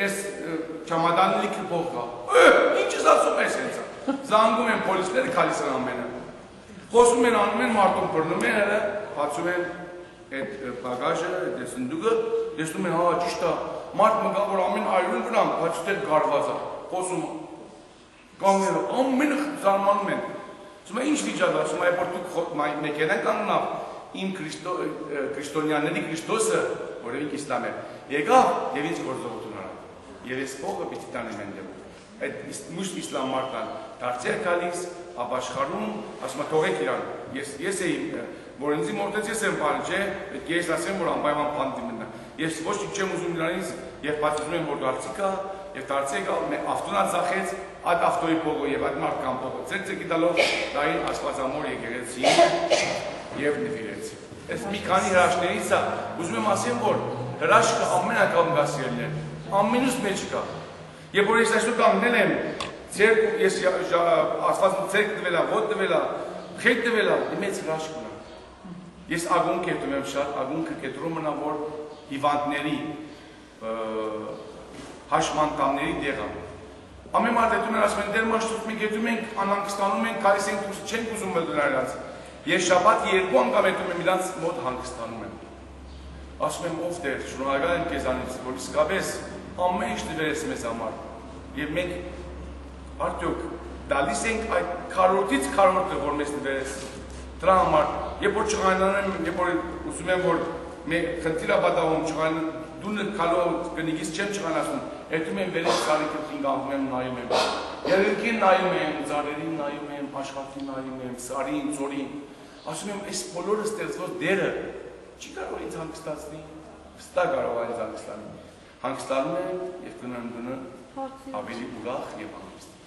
ես ճամադանը լիքը փող կա։ Ինչ ես ասում ես հենց։ Զանգում են պոլիսները քալիս են ամենը։ Խոսում են անում են մարդուն բռնում են, հələ բացում են այդ բագաժը, այդ սնդուկը, տեսնում են, հա, ճիշտ է։ Մարդ մգա որ ամեն այրուն վրան, բայց դեռ գարված է։ Խոսում կանգնել, ամենը զարմանում են։ Ասում է ինչ վիճակ ասում է, որ դուք մեքենան կանգնավ, իմ քրիստոնյաների Քրիստոսը, ինք իսլամ է, եկավ եւ ինձ գործողություն արավ։ Եվ ես փողը պիտի տանեմ այն դեպքում։ Այդ միշտ իսլամ մարդան դարձել գալիս, ապաշխարում, ասում է թողեք իրան։ Ես ես էի, որ ինձ մոտեց ես եմ բան, չէ, պետք է ես ասեմ, որ անպայման բանդի մնա։ Ես ոչ մի չեմ ուզում նրանից եւ պատասխանում եմ, որ դարձիկա եւ դարձիկա ավտոնա ծախեց այդ ավտոյի փողը եւ այդ մարդկան փողը։ ձեր գիտալով դային աստվածամոր եկեղեցի եւ նվիրեցի։ Այս մի քանի հրաշքներից է, ուզում եմ ասեմ, որ հրաշքը ամենականգասիրելն է։ Ամենուց մեջ կա։ Եվ որ ես այսօր կանգնել եմ, ձեր ես աստված ձեր դվելա, ոտ դվելա, խետ դվելա, մեծ հրաշք ունա։ Ես ագուն կետում եմ շատ, ագուն կետում մնա, որ հիվանդների հաշմանտանների դեղը։ Ամեն մարդ հետում են ասում են, դեր մաշտուց մենք հետում ենք, անհանգստանում ենք, կարիս ենք դուրս, չենք ուզում էլ դրանց։ Ես շաբաթ երկու անգամ հետում եմ իրանց մոտ հանգստանում եմ։ Ասում եմ, ով դեր, շնորհակալ եմ քեզանից, որ իսկապես ամեն ինչ դերես մեզ համար։ Եվ մենք արդյոք դալիս ենք այդ քարորտից քարորտը, որ մեզ դերես։ Դրա համար, երբ որ չղանանում եմ, երբ որ ուզում եմ, որ մեր խնդիրը պատահում չղան դունը քալով կնիկից չեմ չղանացում հետում եմ վերել սարիկը ֆինգանում եմ նայում եմ երերքին նայում եմ ծառերին նայում եմ աշխատին նայում եմ սարին ծորին ասում եմ այս բոլորը ստեղծված դերը չի կարող ինձ հանգստացնի վստահ կարող է ինձ հանգստանի հանգստանում եմ եւ գնում գնը ավելի ուրախ եւ հանգիստ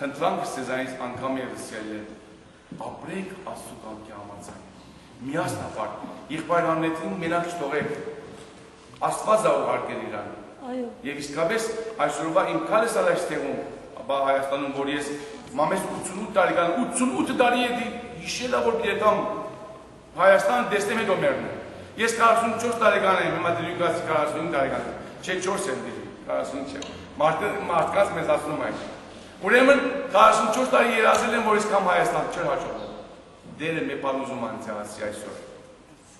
խնդրանք սեզանից անգամ եւս ելել ապրեք աստծո կամքի համաձայն միասնապար եղբայրաններին մենակ չթողեք։ Աստված է ուղարկել իրան։ Այո։ Եվ իսկապես այսօրվա իմ քալես ալ այստեղում, բա Հայաստանում, որ ես մամես 88 տարեկան, 88 տարի է հիշել է, որ դիտամ Հայաստան դեսնեմ հետո մերն։ Ես 44 տարեկան եմ, հիմա դրույքացի 45 տարեկան։ Չէ, 4 եմ դի, 45 չեմ։ Մարդը մարդկաց մեզ ասում այն։ Ուրեմն 44 տարի երազել եմ, որ ես կամ Հայաստան չեր հաջողվում դերը մի բան ուզում անցյալացի այսօր։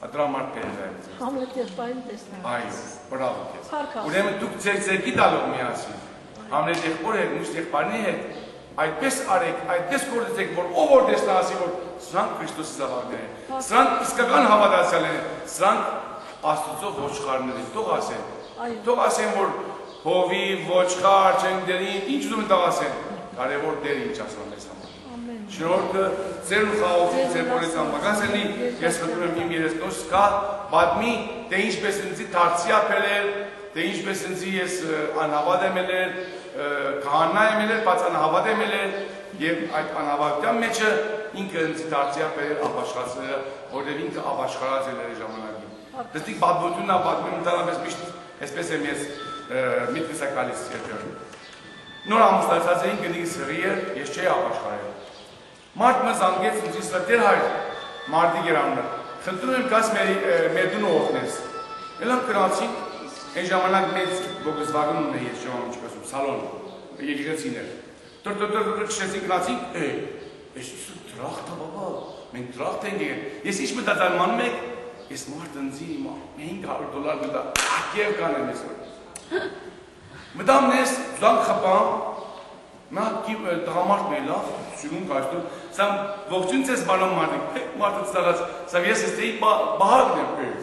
Ադրամարտ Պերեզայից։ Համլետ եղբայրին տեսնեմ։ Այո, բրավո քեզ։ Ուրեմն դուք ձեր ձերքի տալով միասին։ Համլետ եղբոր հետ, միշտ եղբայրնի հետ այդպես արեք, այդպես գործեք, որ ով որ տեսնա ասի, որ սրանք Քրիստոսի զավակներ են։ Սրանք իսկական հավատացյալներ են։ Սրանք Աստծո ոչխարներ են։ Թող ասեն։ Թող ասեն, որ հովի ոչխար չեն դերին, ինչ ուզում են տաղ ասեն։ Կարևոր դեր ինչ ասում ես Շնորհքը ձեր խաղողի ձեր օրեցան մագազելի ես խնդրում եմ իմ երեսնոց կա բադմի թե ինչպես ինձի դարձի ապելել թե ինչպես ինձի ես անհավատ եմ ելել քահանա եմ ելել բայց անհավատ եմ ելել եւ այդ անհավատության մեջը ինքը ինձի դարձի ապելել ապաշխարածները որովհետեւ ինքը ապաշխարած էր այդ ժամանակին դստիկ բադվությունն է բադվում ընդհանրապես միշտ այսպես եմ ես միտքս է գալիս երկրորդ նոր ամուսնացած էին գնիկս հղի էր ես չէի ապաշխարել Մարդ մը զանգեց ինձ իսլա դեր հայր մարդի գերանունը։ Խնդրում եմ գաս մեր մեր դունը օգնես։ Ելան գնացին այն ժամանակ մեծ Բոգոսվագն ունե ես ժամանակ ինչպես ու սալոն եկեղեցիներ։ Տոր տոր տոր չեցին գնացին, է, ես դրախտա բաբա, մենք դրախտ ենք եկել։ Ես ինչ մտածալ մանում եք, ես մարդ ընձի 500 դոլար գտա, ակև կանեմ ես Մտամ նես, զանգ խփամ, նա տղամարդ մեր լավ, սյուն կաշտում, Սա ողջույն ձեզ բարոն մարդիկ, մարդը ստալած, սա ես էստեի բահագն եմ։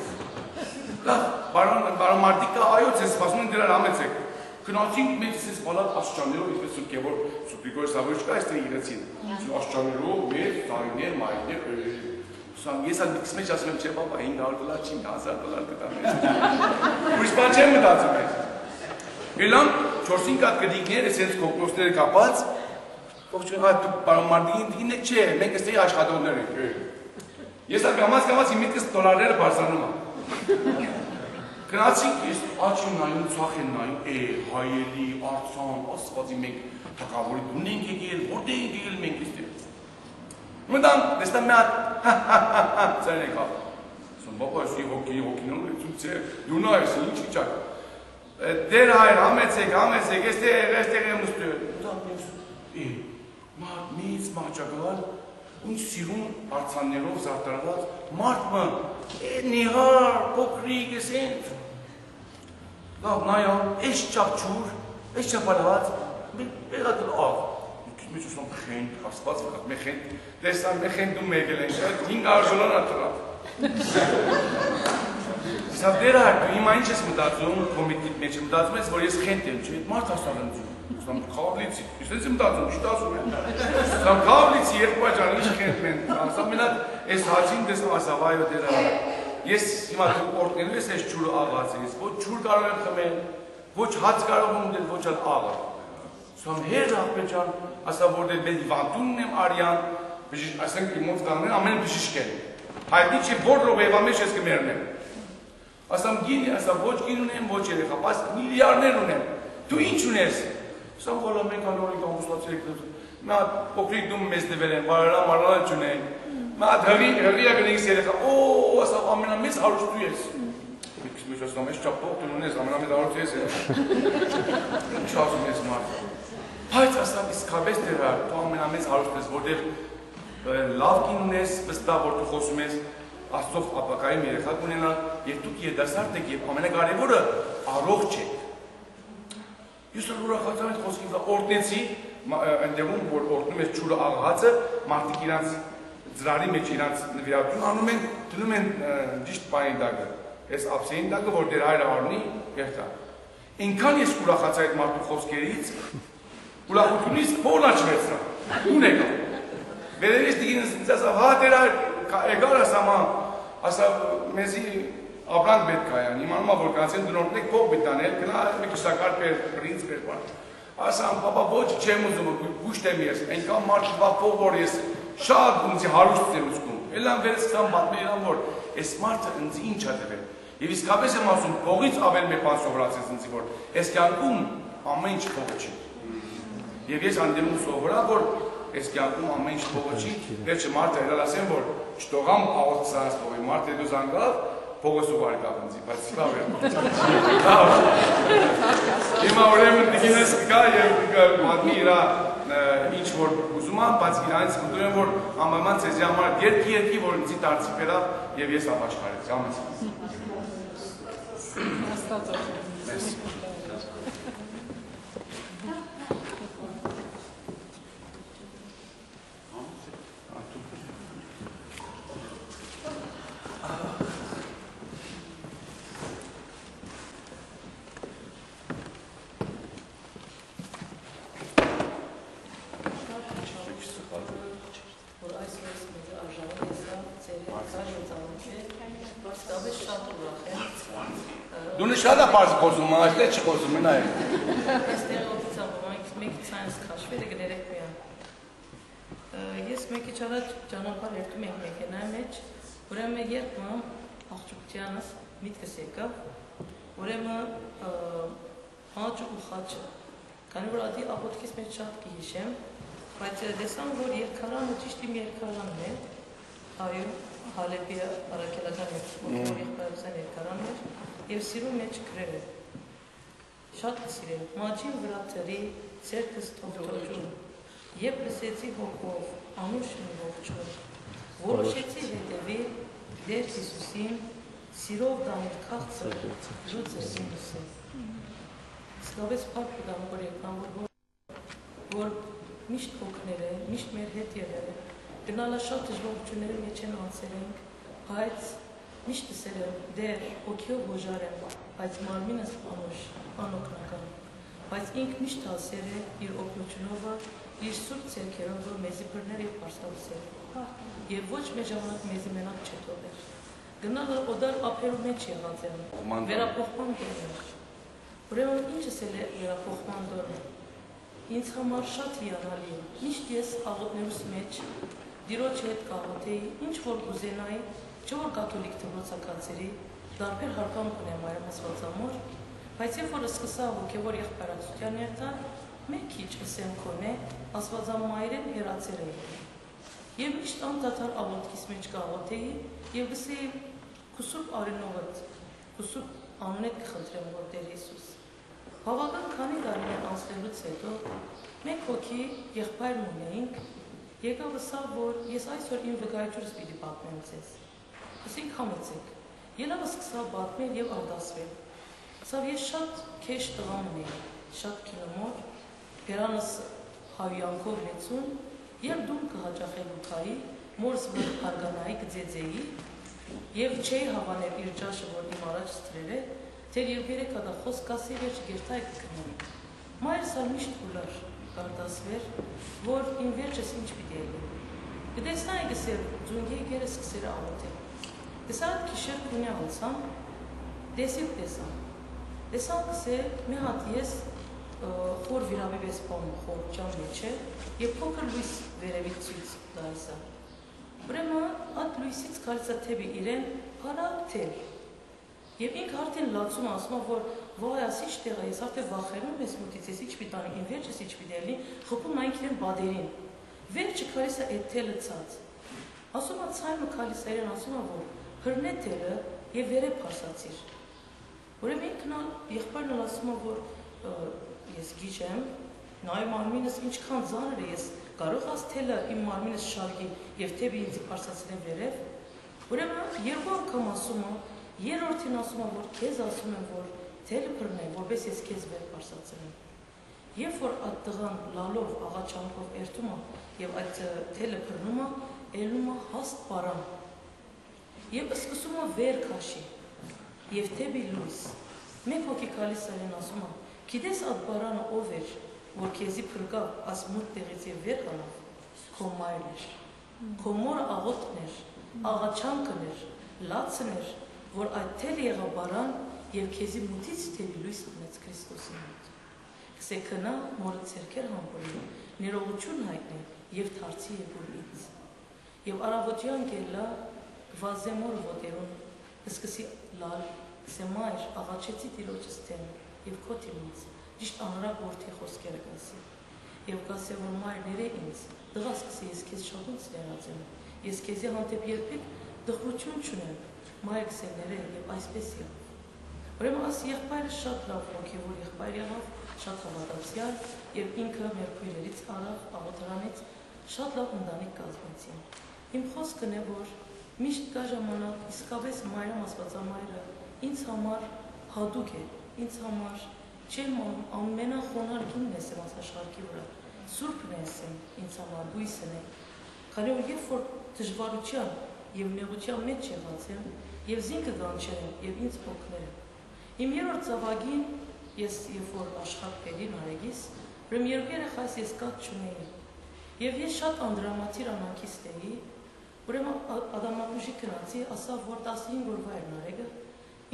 Լավ, բարոն բարոն մարդիկ, այո, ձեզ սպասում են դրան ամեցեք։ Գնացինք մենք ցես բալատ աշճաներով, ինչպես Սուրկեվոր Սուպրիկոր Սավոչկա այստեղ իրեցին։ Աշճաներով մեր տարիներ, մայրներ, Սա ես ալ միքս մեջ ասում եմ, չէ, բաբա, 500 դոլար չի, 1000 դոլար կտամ ես։ Ուրիշ բան չեմ մտածում ես։ Գելան 4-5 հատ գդիկներ, այսպես կոկոսները կապած, Ողջույն, հա պարոն Մարտինին դինը չէ, մենք էստեի աշխատողներ ենք։ Ես ալ կամած կամած իմ միտքս դոլարները բարձրանում եմ։ Գնացինք, ես աչի նայում, ցախ են նայում, է, հայելի, արցան, աստվածի մենք թակավորի դուն ենք եկել, որտեղ ենք եկել մենք էստեղ։ Մտան, դեստա մի հատ, ծերն եկավ։ Ասում բաբա, ես հոգի հոգինում լեցում ցե, դու նա ես ինչ իջակ։ Դեր հայր, համեցեք, համեցեք, ես տեղ եղ, ես տեղ եմ ուստու։ Ին, մից մահճակալ, ինչ սիրում արցաններով զարտարված մարդ մը, է նիհար, փոքրիկ ես են։ Լավ, նայա, ես չապչուր, ես չապալված, բեղատլ ավ, մեջ ուսում խենդ, ասպած վկատ, մե խենդ, դե տեսան, մե խենդ ու մեկել են, շատ հինգ արժոլան ատրավ։ Սա դերա դու հիմա ինչ ես մտածում կոմիտեի մեջ մտածում ես որ ես խենթ եմ չէ մարդ աստանձում Սամ քավլիցի։ Իսկ ես իմ դասում շտասում եմ։ Սամ քավլիցի երկու աջան ինչ քենթ են։ Սամ մենակ այս հացին դες ասավայո դերա։ Ես հիմա օրտնելու ես այս ջուրը աղացես։ Ոչ ջուր կարող եմ խմել, ոչ հաց կարող եմ ունել, ոչ էլ աղա։ Սամ հեր ապեջան, ասա որ դե բել վանտունն եմ արյան, բժիշկ, ասենք իմոց կանեն ամեն բժիշկ են։ Հայտնի չի որ ռոբեվա մեջ ես կմերնեմ։ Ասամ գինի, ասա ոչ գին ունեմ, ոչ երեխա, բայց միլիարդներ ունեմ։ Դու ինչ ունես։ Սա բոլա մենք անորիկ ամուսնացեք նա փոքրիկ դու մեզ դվել են, բարալա մարալա չունեն։ Նա դրի հրիա գնից երեխա, օ, ասա ամենամեծ հարուստու ես։ Իսկ մեջ ասում ես չափով դու ունես ամենամեծ հարուստ ես։ Ինչ ասում ես մարդ։ Բայց ասա իսկապես դրա դու ամենամեծ հարուստ ես, որտեղ լավ կին ունես, վստահ որ դու խոսում ես Աստծով ապակայում երեխա կունենա, եւ դուք երդասարդ եք եւ ամենակարևորը առողջ եք։ Ես ուրախացա այդ խոսքին օրտնեցի, այնտեղում որ օրտնում է ճուրը աղացը, մարդիկ իրանց ծրարի մեջ իրանց նվիրատուն անում են, դնում են ճիշտ պային դագը։ Այս ափսեին դագը որ դեր հայրը առնի, երթա։ Ինքան ես ուրախացա այդ մարդու խոսքերից, ուրախությունից փորն աչվեցա։ Ուն եկա։ Վերևից դիգինս ինձ ասա, հա դեր եկար ասամա, ասա մեզի ապրանք պետք է ան։ Իմանում եմ որ կանցեն դնորդնեք փող բիտանել, գնա մի քիչակար պեր պրինց պեր բան։ Ասամ, բաբա ոչ չեմ ուզում, գուշտ եմ ես, այնքան մարդ փող որ ես շատ ինձ հարուստ եմ ուզում։ Էլան վերս կան պատմերան որ այս մարդը ինձ ինչ է տվել։ Եվ իսկապես եմ ասում, փողից ավել մի բան սովորացես ինձ որ այս կյանքում ամեն ինչ փող չի։ Եվ ես անդեմում սովորա որ այս կյանքում ամեն ինչ փողը չի։ Վերջը մարդը հելալ ասեմ որ չտողամ աղոթսած փողի մարդը դու զանգավ փողոս ուղարկի կապնձի, բայց լավ է։ Լավ։ Հիմա ուրեմն դիգինես կա եւ պատմի իրա ինչ որ ուզում եմ, բայց իրանից մտնում եմ որ ամաման ցեզի համար երկի երկի որ ինձի դարձի բերա եւ ես ապաշխարեցի ամենից։ Աստծո։ Մերսի։ Դու շատ է բարձ այստեղ չխոսում են այլ։ Այստեղ օֆիցիալ ոմանք մեկից այնս քաշվել է գներեք միան։ Ես մեկի չարած ճանապարհ երթում եմ մեքենայի մեջ, ուրեմն երբ մամ աղջուկյանս միտքս եկավ, ուրեմն հաճ ու խաչը։ Քանի որ ադի աղոթքից մեջ շատ կհիշեմ, բայց դեսամ որ երկարանը ճիշտ իմ երկարանն է, այո, Հալեպի առաքելական եղբայրության երկարանն էր, եւ սիրուն մեջ գրել է։ Շատ սիրել։ Մաչին վրա ծերի ցերկս թողթոջում։ Եվ լսեցի հոգով անուշն ողջում։ Որոշեցի հետևի Տեր Հիսուսին սիրով դաներ քաղցը լուծը սինուսը։ Սկավես փակ դամ որ եկան որ միշտ փոքներ է, միշտ մեր հետ եղել է։ Գնալա շատ դժվարությունների մեջ են անցել ենք, բայց Միշտ ասել եմ, դեր, հոգիով հոժար եմ, բայց մարմինս անուշ, անօգնական։ Բայց ինք միշտ ասել է իր օգնությունով, իր սուրբ ցերքերով, որ մեզի բռներ եւ պարսավսել։ Եվ ոչ մի ժամանակ մեզի մենակ չթողել։ Գնալը օդար ափերու մեջ եղած եմ։ Վերափոխման դերն։ Ուրեմն ինչ ասել է վերափոխման դորը։ Ինձ համար շատ հիանալի է։ Միշտ ես աղոթներուս մեջ դիրոջ հետ կաղոթեի, ինչ որ կուզենայի, Չէ որ կաթոլիկ դպրոցականցերի դարբեր հարգանք ունեմ այրեմ ասվածամոր, բայց երբ որ սկսա հոգևոր եղբայրացության երթալ, մեկ քիչ ասեմ քոնե ասվածամայրեն հերացել էի։ Եվ միշտ անդադար աղոթքիս մեջ կաղոթեի եւ գսեի քու սուրբ արինողդ, քու սուրբ անունդ կխնդրեմ, որ Տեր Հիսուս։ Բավական քանի տարիներ անցնելուց հետո մենք հոգի եղբայր ունեինք, եկավ սա, որ ես այսօր իմ վկայությունս պիտի պատմեմ ձեզ։ Ասենք համեցեք։ Ելավը սկսա պատմել եւ արտասվել։ Սա ես շատ քեշ տղան ունեի, շատ կինոմոր, Գերանս հայյանքով լեցուն, եւ դու կհաճախելու քայի, մորս որ հարգանայի կձեձեի, եւ չէի հավանել իր ճաշը, որ իմ առաջ ստրել է, թե երբ երեք հատա խոսք ասի վերջ գերտայ կգնամ։ Մայրս ալ միշտ ուլար, կարտասվեր, որ իմ վերջս ինչ պիտի ելի։ Գտեսնայի գսեր ձունգի գերը սկսեր աղոթել։ Տեսա քիշեր քունյա անցան, դեսիք տեսա։ Տեսա կսե մի հատ ես խոր վիրավի վեսպան խոր ճան մեջ է եւ փոքր լույս վերևից ցույց տալսա։ Ուրեմն այդ լույսից կարծա թեբի իրեն հարավ թել։ Եվ ինք արդեն լացում ասում որ ոայ ասի չտեղ ես արդեն վախենում ես մոտից ես ինչ պիտանի իմ վերջս ինչ պիտելի խփում այն իրեն բադերին։ Վերջը քարիսա էթելը ցած։ Ասում է ցայմը քալիսերեն ասում է որ հրնե թելը եւ վերե փարսացիր։ Ուրեմն ինքն եղբայրն ասում է որ ես գիժեմ, նայ մարմինս ինչքան ծանր է, ես կարող ես թելը իմ մարմինս շարքի եւ թեպի ինձ փարսացնել վերև։ Ուրեմն երկու անգամ ասում եմ, երրորդին ասում եմ, որ քեզ ասում եմ, որ թելը բռնե, որպես ես քեզ վեր փարսացնեմ։ Երբ որ այդ տղան լալով աղաչանքով երթում է եւ այդ թելը բռնում է, ելնում է հաստ պարան։ Եվ սկսում է վեր քաշի։ Եվ թեպի լույս։ Մեկ հոգի գալիս է ասում է, Գիտես այդ բարանը ով էր, որ քեզի փրկավ աս մոտ տեղից եւ վեր հանավ։ Քո մայրն էր։ Քո մորը աղոթն էր, աղաչանքն էր, լացն էր, որ այդ թել եղավ բարան եւ քեզի մուտից թելի լույս ունեց Քրիստոսի մոտ։ Կսե քնա մորը ցերքեր համբուրի, ներողություն հայտնի եւ դարձի եկուր ինձ։ Եվ արավոտյան գելա վազեմոր ոտերուն սկսի լալ սեմայր աղաչեցի տիրոջս տեն եւ քո թիմից ճիշտ անհրաժ որդի խոսքերը կասի եւ կասի որ մայրները ինձ դղա սկսի ես քեզ շատ ոնց ներածեմ ես քեզի հանդեպ երբեք դղրություն չունեմ մայր կսեները եւ այսպես եղավ Ուրեմն աս եղբայրը շատ լավ ոգևոր եղբայր եղավ, շատ հավատացյալ եւ ինքը մեր քույրերից արավ աղոթրանից շատ լավ ընտանիք կազմեցին։ Իմ խոսքն է, որ միշտ կա ժամանակ իսկապես մայրը աստվածամայրը ինձ համար հadouk է, ինձ համար չեմ ամենախոնար գինն ես այս աշխարհի վրա։ Սուրբն ես ինձ համար բույսն է։ Քանի որ երբ որ դժվարության եւ նեղության մեջ եղած եմ եւ զինքը գանչել եմ եւ ինձ փոխնել։ Իմ երրորդ ծավագին ես երբ որ աշխարհ բերի նարեգիս, ուրեմն երկու երեխաս ես կատ չունեի։ Եվ ես շատ անդրամատիր անանքիստ էի, ուրեմն ադամապուշի գնացի, ասա որ 15 օրվա էր նարեգը,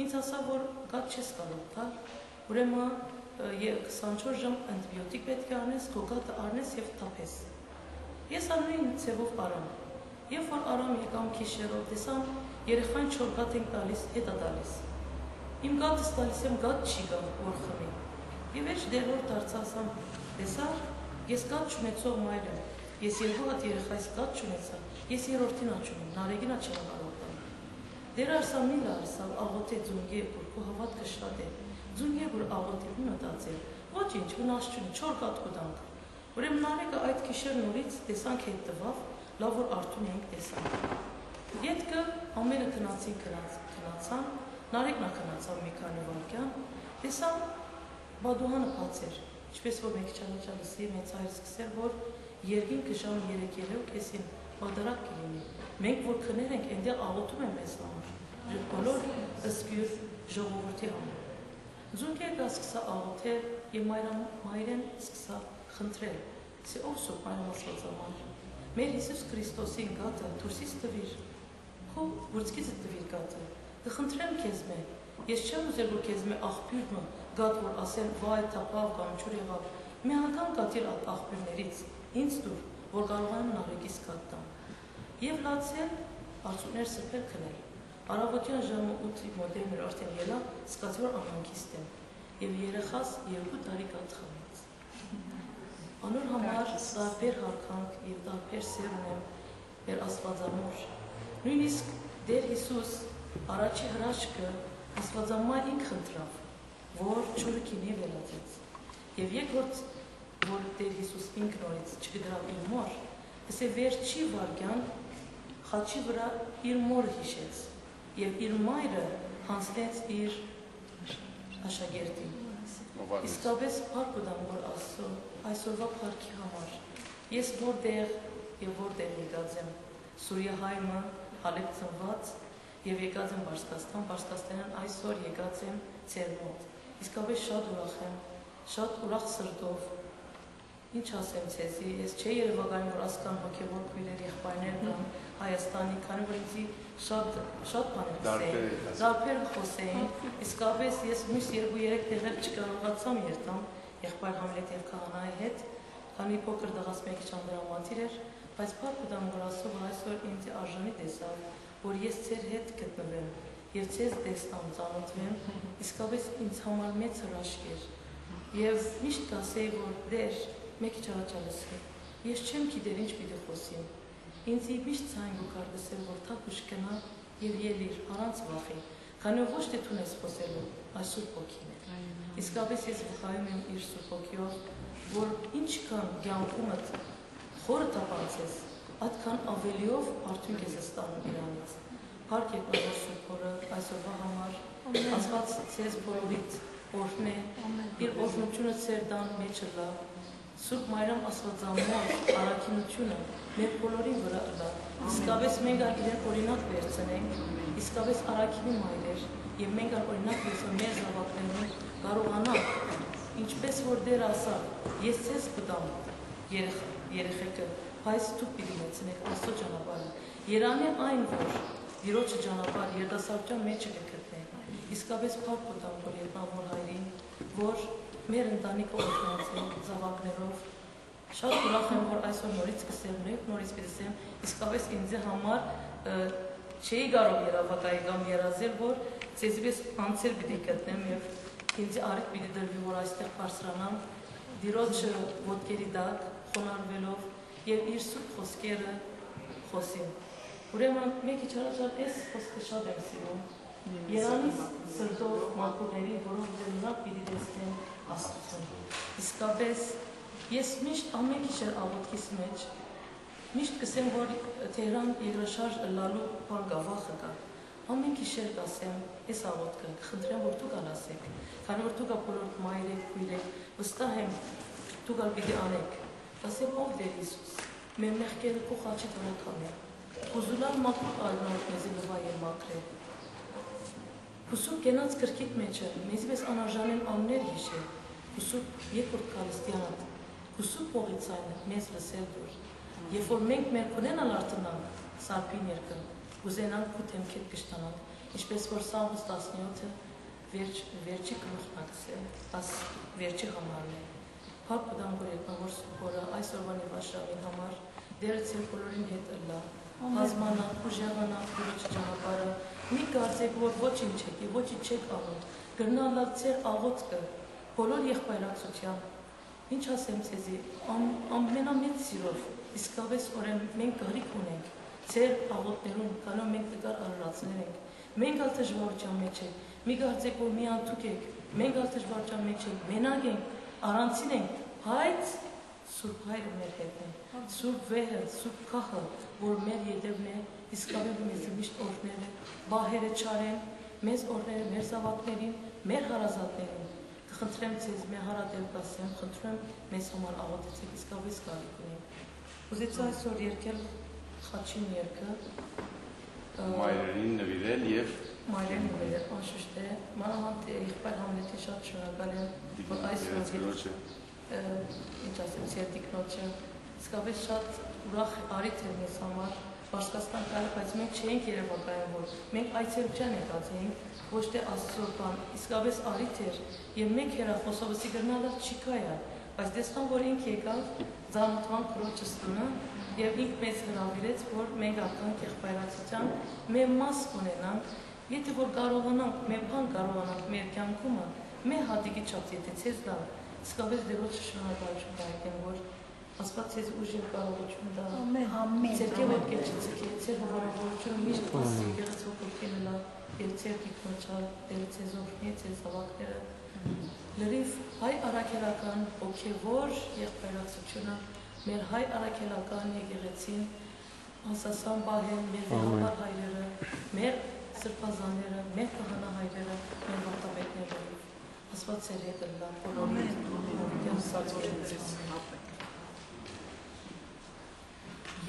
Ինձ ասա, որ գատ չես կարող տալ, ուրեմն 24 ժամ անտիբիոտիկ պետք է անես, կոկատը արնես եւ թափես։ Ես անունին ցևով արամ։ Երբ որ արամ եկամ քիշերով, տեսամ երեխան 4 գատ են տալիս, հետա տալիս։ Իմ գատս տալիս եմ գատ չի գա, որ խմի։ Եվ էջ դերոր դարձա ասամ, տեսար, ես գատ չունեցող մայր եմ։ Ես երկու հատ երեխայից գատ չունեցա։ Ես երրորդին աճում, նարեգին աճում Դեր արսամին արսավ աղոթե ձունգե որ քո հավատքը շատ է։ Ձունգե որ աղոթե մտածել։ Ոչինչ, վնաս չունի, չոր կատ կուտանք։ Ուրեմն նարեկը այդ քիշեր նորից տեսանք հետ տվավ, լավ որ արթուն ենք տեսանք։ Ետքը ամենը քնացին քնած, քնացան, նարեկն ակնացավ մի քանի վարքյան, տեսան բադուհանը բաց էր։ Ինչպես որ մեկ չանաչալսի մեծ հայր սկսել, որ երկին կժամ 3-3 կեսին մադարակ կլինի։ Մենք որ քներ ենք, այնտեղ աղոթում են մեզ համար։ Բոլոր ըսկյուր ժողովրդի համար։ Ձունկերկա սկսա աղոթել եւ մայրան մայրեն սկսա խնդրել։ Սե ով սո պայմանացված աման։ Մեր Հիսուս Քրիստոսի գատը դուրսից տվիր։ Քո գործքից տվիր գատը։ «Դե Կխնդրեմ քեզ մե։ Ես չեմ ուզել որ քեզ մե աղբյուրը գատ որ ասեն վայ տապավ կամ ճուր եղավ։ Մի անգամ գատիր աղբյուրներից ինձ դուր որ կարող եմ նարեկիս կատտամ։ Եվ լացել, արցուներ սրբել քնել։ Արավոտյան ժամը 8-ի մոտերն էր արդեն ելա, սկացի որ անհանգիստ եմ։ Եվ երեխաս երկու տարի կատ խմեց։ Անոր համար տարբեր հարկանք եւ տարբեր սեր ունեմ մեր Աստվածամոր։ Նույնիսկ Դեր Հիսուս առաջի հրաշքը Աստվածամայր ինք խնդրավ, որ ճուրը քինի վերածեց։ Եվ երկրորդ որ Տեր Հիսուս ինքն նորից չգդրավ իր մոր, ասե վերջի վարգյան խաչի վրա իր մորը հիշեց եւ իր մայրը հանձնեց իր աշակերտին։ Իսկապես փառք ուտամ որ Աստծո այսօրվա փառքի համար։ Ես որտեղ եւ որտեղ եկած եմ Սուրիա հայմը հալեբ ծնված եւ եկած եմ Բարսկաստան, Բարսկաստանյան այսօր եկած եմ ձեր մոտ։ Իսկապես շատ ուրախ եմ, շատ ուրախ սրտով Ինչ ասեմ ցեզի, ես չէ Երևանում որ ասկան հոգեվոր քույրեր եղբայրներ կան Հայաստանի, քանի որ ինձի շատ շատ բաներ կսեին, դարբեր խոսեին, իսկապես ես մյուս երկու երեք տեղեր չկարողացամ երթամ եղբայր Համլետ եւ քահանայի հետ, քանի փոքր դղաս մեկի ճանդրամատիր էր, բայց փառք ուտամ որ ասով այսօր ինձ արժանի տեսավ, որ ես ձեր հետ գտնվեմ եւ ձեզ տեսնամ, ծանոթվեմ, իսկապես ինձ համար մեծ հրաշք էր։ Եվ միշտ կասեի, որ դեր մեկ ալսի։ Ես չեմ գիտեր ինչ պիտի խոսիմ։ Ինձ միշտ ցայնգու կարդասել որ թափուշ կնա եւ ելիր առանց վախի։ Քանի ոչ թե թունես խոսելու, այս սուրբ ոգին է։ Իսկապես ես վխայում եմ իր սուրբ ոգիով, որ ինչքան ցանկումդ խորը տապանցես, այդքան ավելիով արդյունք ես ստանում իրանից։ Փառք եկնավոր սուրբ օրը այսօրվա համար։ Աստված ցեզ բոլորիդ օրհնե։ Իր օրհնությունը ցեր տան մեջը լա Սուրբ Մարիամ Աստվածամոր առաքինությունը մեր բոլորի վրա ըլա։ Իսկապես մենք ալ իրեն օրինակ վերցնենք, իսկապես առաքինի մայրեր, եւ մենք ալ օրինակ վերցնենք մեր զավակներին կարողանանք, ինչպես որ դեր ասա, ես ցես կտամ երեխ երեխեքը, բայց դու պիտի մեցնեք Աստծո ճանապարհը։ Երանի այն որ Տիրոջը ճանապարհ երդասարտության մեջ կգտնեք։ Իսկապես փառք կտամ որ երկնավոր հայրին, որ մեր ընտանիքը օրհնացել զավակներով։ Շատ ուրախ եմ, որ այսօր նորից կսեմ, նորից պիտեմ, իսկապես ինձ համար չէի կարող երավակայի կամ երազել, որ ցեզպես անցել պիտի գտնեմ եւ ինձ արիք պիտի դրվի, որ այստեղ բարձրանամ դիրոջ ոտքերի դակ խոնարհվելով եւ իր սուրբ խոսքերը խոսին։ Ուրեմն մեկ քիչ առաջ այս խոսքը շատ եմ սիրում։ Երանից սրտով մաքուրների, որոնք դեռ նա պիտի տեսնեն Աստծուն։ Իսկապես ես միշտ ամեն գիշեր աղոթքիս մեջ միշտ կսեմ, որ Թեհրան երկրաշարժ լալու բան գավախը կա։ Ամեն գիշեր կասեմ, այս աղոթքը, խնդրեմ, որ դուք անասեք, քանի որ դուք բոլոր մայր եք, քույր եք, վստահ եմ, դուք ալ պիտի անեք։ Ասեմ, ով դեր Հիսուս, մեր մեղքերը քո խաչի վրա քամե։ Ուզուլալ մաքուր ալնոր մեզի լվա եւ մաքրե։ Հուսուկ գենաց կրկիտ մեջը, մեզի պես անարժանեն ամներ հիշել, Հուսուկ երկրորդ քրիստիանատ, հուսուկ փողիցայինը մեզ լսել դուր։ Երբ որ մենք մեր քունենալ արտանանք սարփին երկը, ուզենանք քու թեմքետ կշտանանք, ինչպես որ Սամուս 17-ը վերջ վերջի գլուխնակսը, աս վերջի համարն է։ Փառք դամ որ երկնավոր սուրբորը այսօրվա նվաշավին համար դերը ցեր բոլորին հետ ըլլա։ Հազմանա, ուժեղանա, քուրիչ ճանապարհը։ Մի կարծեք որ ոչինչ չեք, ոչինչ չեք անում։ Գրնալալ ցեր աղոթքը բոլոր եղբայրացությամբ ինչ ասեմ ցեզի ամ, ամենամեծ սիրով իսկապես օրեն մենք գարիք ունենք ձեր աղոթներուն կանոն մենք դկար արարածներ ենք մենք ալ դժվարության մեջ ենք մի կարծեք որ մի անթուք եք մենք ալ դժվարության մեջ ենք մենակ ենք առանցին ենք բայց Սուրբ Հայրը մեր հետն է Սուրբ Վեհը Սուրբ Քահը որ մեր յետևն է իսկապես մեզ միշտ օրները բահերը չարեն մեզ օրները մեր զավակներին մեր հարազատներին Խնդրեմ ձեզ մի հարատև կասեմ, խնդրեմ մեզ համար աղոթեցեք, իսկապես կարիք ունի։ Ուզեցի այսօր երկել խաչին երկը մայրերին նվիրել եւ մայրերին նվիրել, անշուշտ է, մանավանդ եղբայր Համլետի շատ շնորհակալ եմ, որ այսօր ինչ ասեմ, ցերտիկնոջը իսկապես շատ ուրախ արիթ էր մեզ համար Պարսկաստան կարը, բայց մենք չէինք երևակայում, որ մենք այցելության եկած էինք, ոչ թե Աստծո բան, իսկապես արիթ էր, եւ մենք հերախոսովսի գրնալը չի կայա, բայց տեսան, որ ինք եկավ զանոթման քրոջս տունը եւ ինք մեզ հրավիրեց, որ մենք ականք եղբայրացության մեր մաս ունենանք, եթե որ կարողանանք, մեր բան կարողանանք մեր կյանքում, մեր հատիկի չափ եթե ցեզ դա, իսկապես դերոջ շնորհակալություն կայքեմ, որ Աստված ձեզ ուժ եւ կարողություն տա։ Ամեն, ամեն։ Ձեր կեւոտ կեչիցի, ձեր հովանավորությունը միշտ մասի գեղեցող ոգին լավ եւ ծեր դիքնոջալ դեր ցեզովնի ցեզ ավակները լրիվ հայ արաքելական ոգևոր եղբայրացությունը մեր հայ արաքելական եկեղեցին ասասան բահեն մեր վեհապար հայրերը մեր սրբազանները մեր կահանա հայրերը մեր վարտապետները Աստված ծեր հետ լա բոլորի եւ սացորից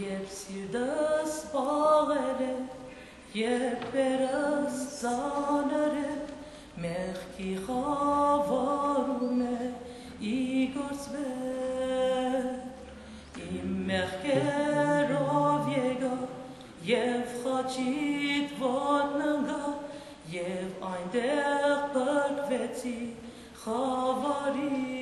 Երբ սիրտս բաղել է երբ վերս ծանր է մեղքի խավարում է իգործվել իմ մեղքերով եկա եւ խաչիտ ոտնգա եւ այնտեղ բրկվեցի խավարից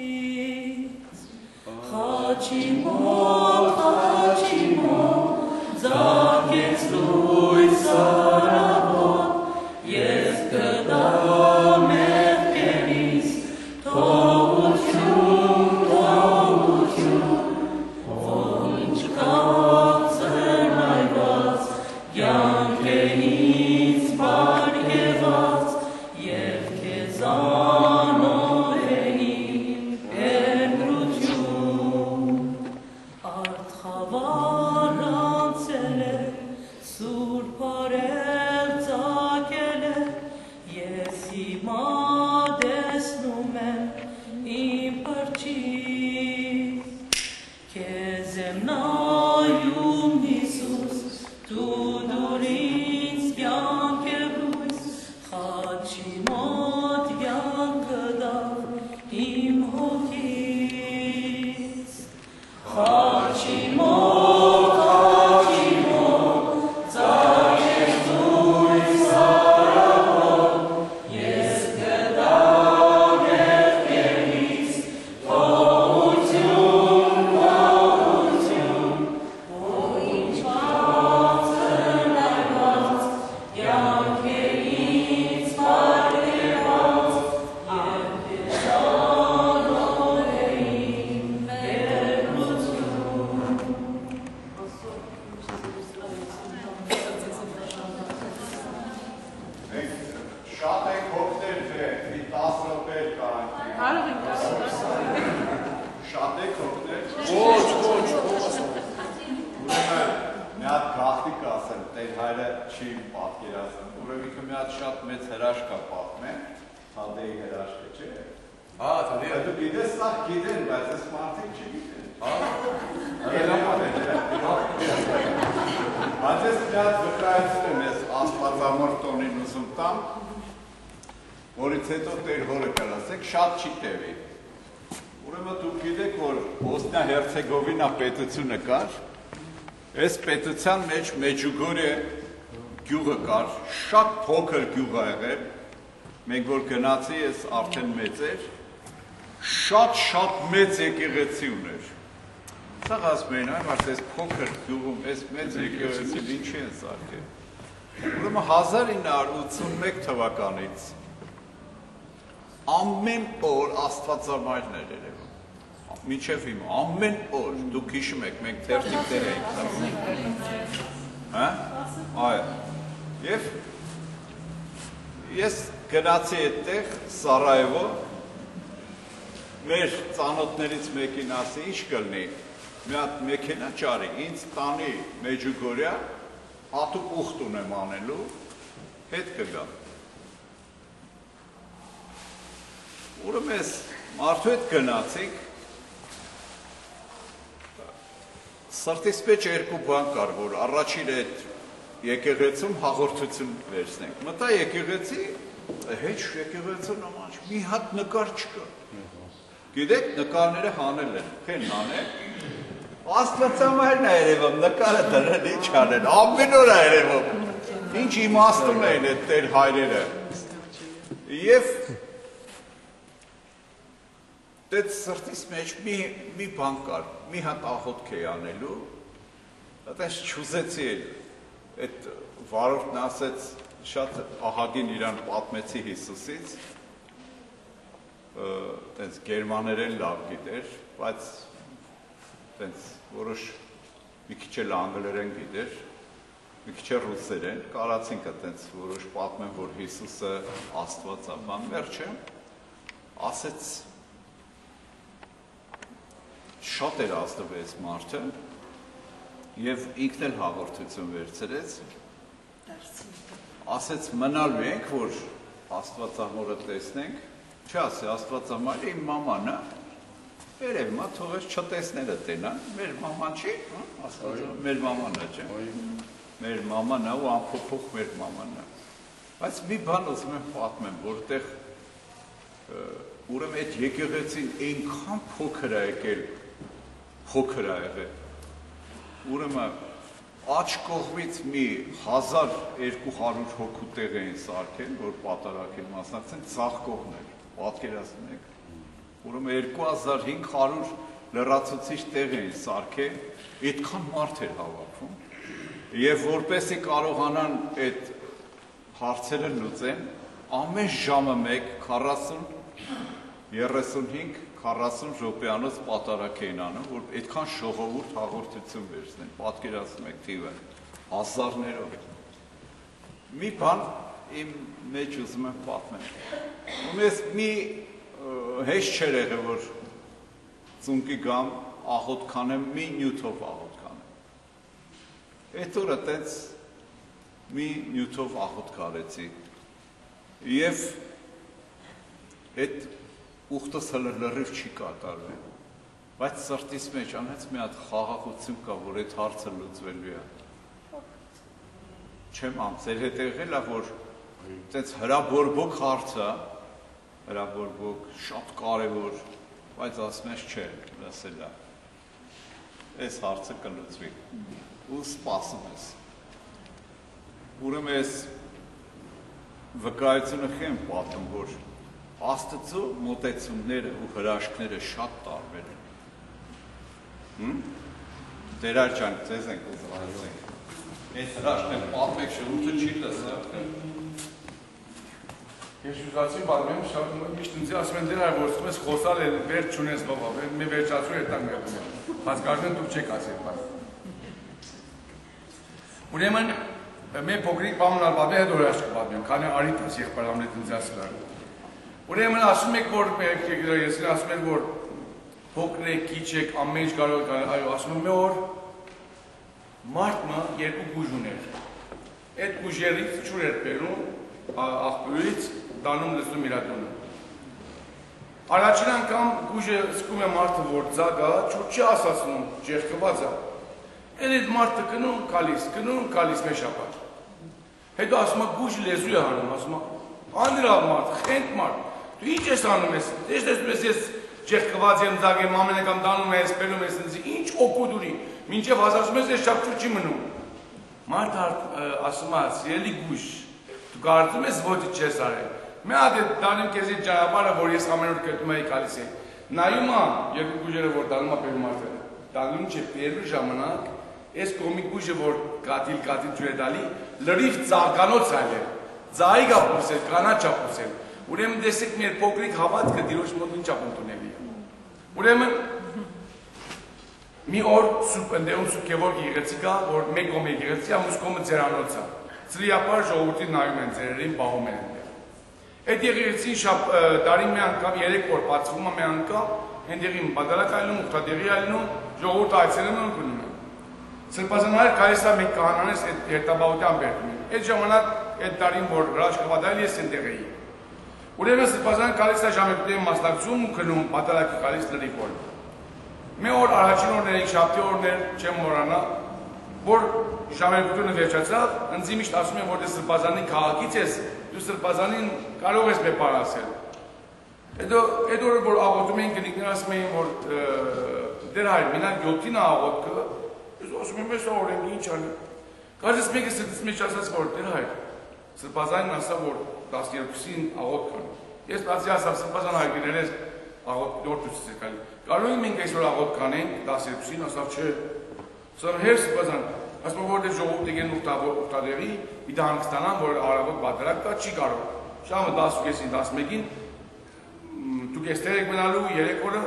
խաչի մոտ խաչի մոտ զակեց լույս արավոտ աստվածամոր տոնին ուզում տամ, որից հետո Տեր հորը կրասեք, շատ չի տևի։ Ուրեմն դուք գիտեք, որ Բոսնիա Հերցեգովինա պետությունը կար, այս պետության մեջ Մեջուգորյե գյուղը կար, շատ փոքր գյուղ ա եղել, մենք որ գնացի, ես արդեն մեծ էր, շատ-շատ մեծ եկեղեցի ուներ։ Սա ասում էին, այ մարդ այս փոքր գյուղում, այս մեծ եկեղեցին ինչի են սարքել։ Ուրեմն 1981 թվականից ամեն օր Աստվածամայրն էր երևում։ Մինչև հիմա ամեն օր դուք հիշում եք, մենք թերթիկներ էինք տալիս։ Հա? Այո։ Եվ ես գնացի այդտեղ Սարայևո մեր ծանոթներից մեկին ասի, ինչ կլինի, մի հատ մեքենա ճարի, ինձ տանի Մեջուգորյա, հատուկ ուխտ ունեմ անելու, հետ կգա։ Ուրեմն ես մարդու հետ գնացինք, սրտիս մեջ երկու բան կար, որ առաջին այդ եկեղեցում հաղորդություն վերցնենք։ Մտա եկեղեցի, հեչ եկեղեցու նման մի հատ նկար չկա։ Գիտեք, նկարները հանել են, քեն հանել։ Աստվածամայրն է երևում, նկարը դրել ինչ անել, ամեն օր է երևում։ Ինչ իմաստուն էին այդ տեր հայրերը։ Եվ դեդ սրտիս մեջ մի մի բան կար, մի հատ աղոթք է անելու։ Այդպես չուզեցի այդ վարորդն ասեց շատ ահագին իրան պատմեցի Հիսուսից տենց գերմաներեն լավ գիտեր, բայց տենց որոշ մի քիչ էլ անգլերեն գիտեր։ մի քիչ ռուսերեն, կարացինք այտենց որոշ պատմեն, որ Հիսուսը Աստված է, բան վերջը ասեց շատ էր ազդվեց մարդը եւ ինքն էլ հաղորդություն վերցրեց ասեց մնալու ենք որ Աստվածամորը տեսնենք չասի Աստվածամարը իմ մաման է Երևի մա թողես չտեսները տենա, մեր մաման չի, հա, ասած, մեր մաման է, չէ։ Մեր մաման է ու ամփոփող մեր մաման է։ Բայց մի բան ուզում եմ պատմեմ, որտեղ ուրեմն այդ եկեղեցին այնքան փոքր է եկել, փոքր է եղել։ Ուրեմն աչ կողմից մի 1200 հոգու տեղ էին սարքել, որ պատարակել մասնակցեն, ցախ կողմներ։ Պատկերացնում եք ուրեմն 2500 լրացուցիչ տեղ էին սարքել, այդքան մարդ էր հավաքվում, եւ որպեսի կարողանան այդ հարցերը լուծեն, ամեն ժամը 1 40 35 40 րոպեանոց պատարակ էին անում, որ այդքան ժողովուրդ հաղորդություն վերցնեն, պատկերացնում եք թիվը, հազարներով։ Մի բան իմ մեջ ուզում եմ պատմել։ Ու ես մի հեշտ չէր եղել որ ծունկի գամ աղոտ կանեմ մի նյութով աղոտ կանեմ այդ օրը տենց մի նյութով աղոտ կարեցի եւ այդ ուխտս հələ լրիվ չի կատարվել բայց սրտիս մեջ անհեց մի հատ խաղաղություն կա որ այդ հարցը լուծվելու է չեմ ամ ձեր հետ եղել է որ տենց հրաբորբոք հարցը հրաբորբոք շատ կարևոր, բայց ասում ես չէ, լսել է։ Այս հարցը կլուծվի։ Ու սպասում ես։ Ուրեմն ես վկայությունը խեմ պատում, որ Աստծո մտեցումները ու հրաշքները շատ տարբեր են։ Հմ? Տերար ջան, ձեզ ենք ուզում ասենք։ Այս հրաշքները պատմեք շուտը չի լսել։ Ես ուզացի բարմեմ, շատ միշտ ինձ ասում են դեր այ որ ես խոսալ էլ վերջ չունես բաբա, մի վերջացու է տան գտնում։ Հասկանում դուք չեք ասել բան։ Ուրեմն մեր փոքրիկ բանալ բաբա հետ օրաշ կպատմեմ, քանի արիտս եղբայրամն ինձ ասել։ Ուրեմն ասում եք որ ես ասում եմ որ փոքր եք, քիչ եք, ամեն ինչ կարող այո, ասում եմ որ մարդը երկու գուժ ուներ։ Այդ գուժերից ճուր էր բերում աղբյուրից տանում լսում իր տունը։ Առաջին անգամ գուժը սկում է մարդը, որ ձագա, չուր չի ասացնում, ջեղկված է։ Էլ այդ մարդը կնում, կալիս, կնում, կալիս մեր շապար։ Հետո ասում է գուժը լեզու է հանում, ասում է, անդրավ մարդ, խենտ մարդ, դու ինչ ես անում ես, դեշ տեսնում ես ես ջեղկված եմ ձագ եմ, ամեն անգամ տանում ես, պելում ես ինձ, ինչ օգուտ ունի, մինչև հասածում ես, ես շապչուր չի մնում։ Մարդը ասում է, սիրելի գուժ, դու կարծում ես ոչ չես արել Մի հատ է դարիմ քեզի ճարապարը, որ ես ամեն օր գտնում էի գալիս էի։ Նայում ա, երկու գուժերը որ դալում ա բերում արդեն։ Դալում չէ, բերու ժամանակ այս կոմիկ գուժը որ գադիլ գադիլ ջուրը դալի, լրիվ ցաղկանոց այլ է։ Ձայգա փուսել, կանաչա փուսել։ Ուրեմն դեսեք մեր փոքրիկ հավատքը դիրոջ մոտ ինչա ընդունելի։ Ուրեմն մի օր սուրբ ընդեում սուրբ Գևորգ եղեցիկա, որ մեկ կոմ եղեցի, ամուսկոմը ծերանոց է։ Ծրիապար ժողովրդին նայում են ծերերին, բահում են։ Այդ եղերցին շապ տարի մի անգամ, երեք որ բացվում է մի անգամ, հենդեղին բադալակ այլնում, ուխտադեղի այլնում, ժողորդ այցելում են կնում են։ Սրպազանար կայսա մեկ կահանանես այդ երտաբաղության բերդում Այդ ժամանակ այդ տարին, որ հրաշ կվադայլ ես ենտեղ էի։ Ուրեմն սրպազան կալիսա ժամերտուտեն մասնակցում ու կնում բադալակի կալիս լրի որ։ Մի օր առաջին օրներ էինք շապտի օրներ, չեմ մորանա, որ ժամերտությունը վերջացավ, ընձի միշտ ասում են, որ դե սրպազանի քաղաքից ես, դու սրբազանին կարող ես ասել։ Հետո այդ օրը որ աղոթում էին կնիկներ ասում էին որ դեր հայր մենակ 7-ին աղոթքը, ես ասում եմ ես օրենք ինչ անի։ Կարծես մեկը սրտից մեջ ասաց որ դեր հայր սրբազանին ասա որ 12-ին աղոթ կան։ Ես բացի ասա սրբազան հայրերես աղոթ դորտուց է գալի։ Կարող ենք մենք այսօր աղոթ կանենք 12-ին, ասավ չէ։ Սա հեր սրբազան ասում եմ որտեղ դե ժողովուրդը գեն ուխտավոր ուխտադրի, մի դա հանգստանան, որ արավոտ բادرակ կա, չի կարող։ Շամը 10:30-ին 11-ին դուք էստեղ եք մնալու 3 օրը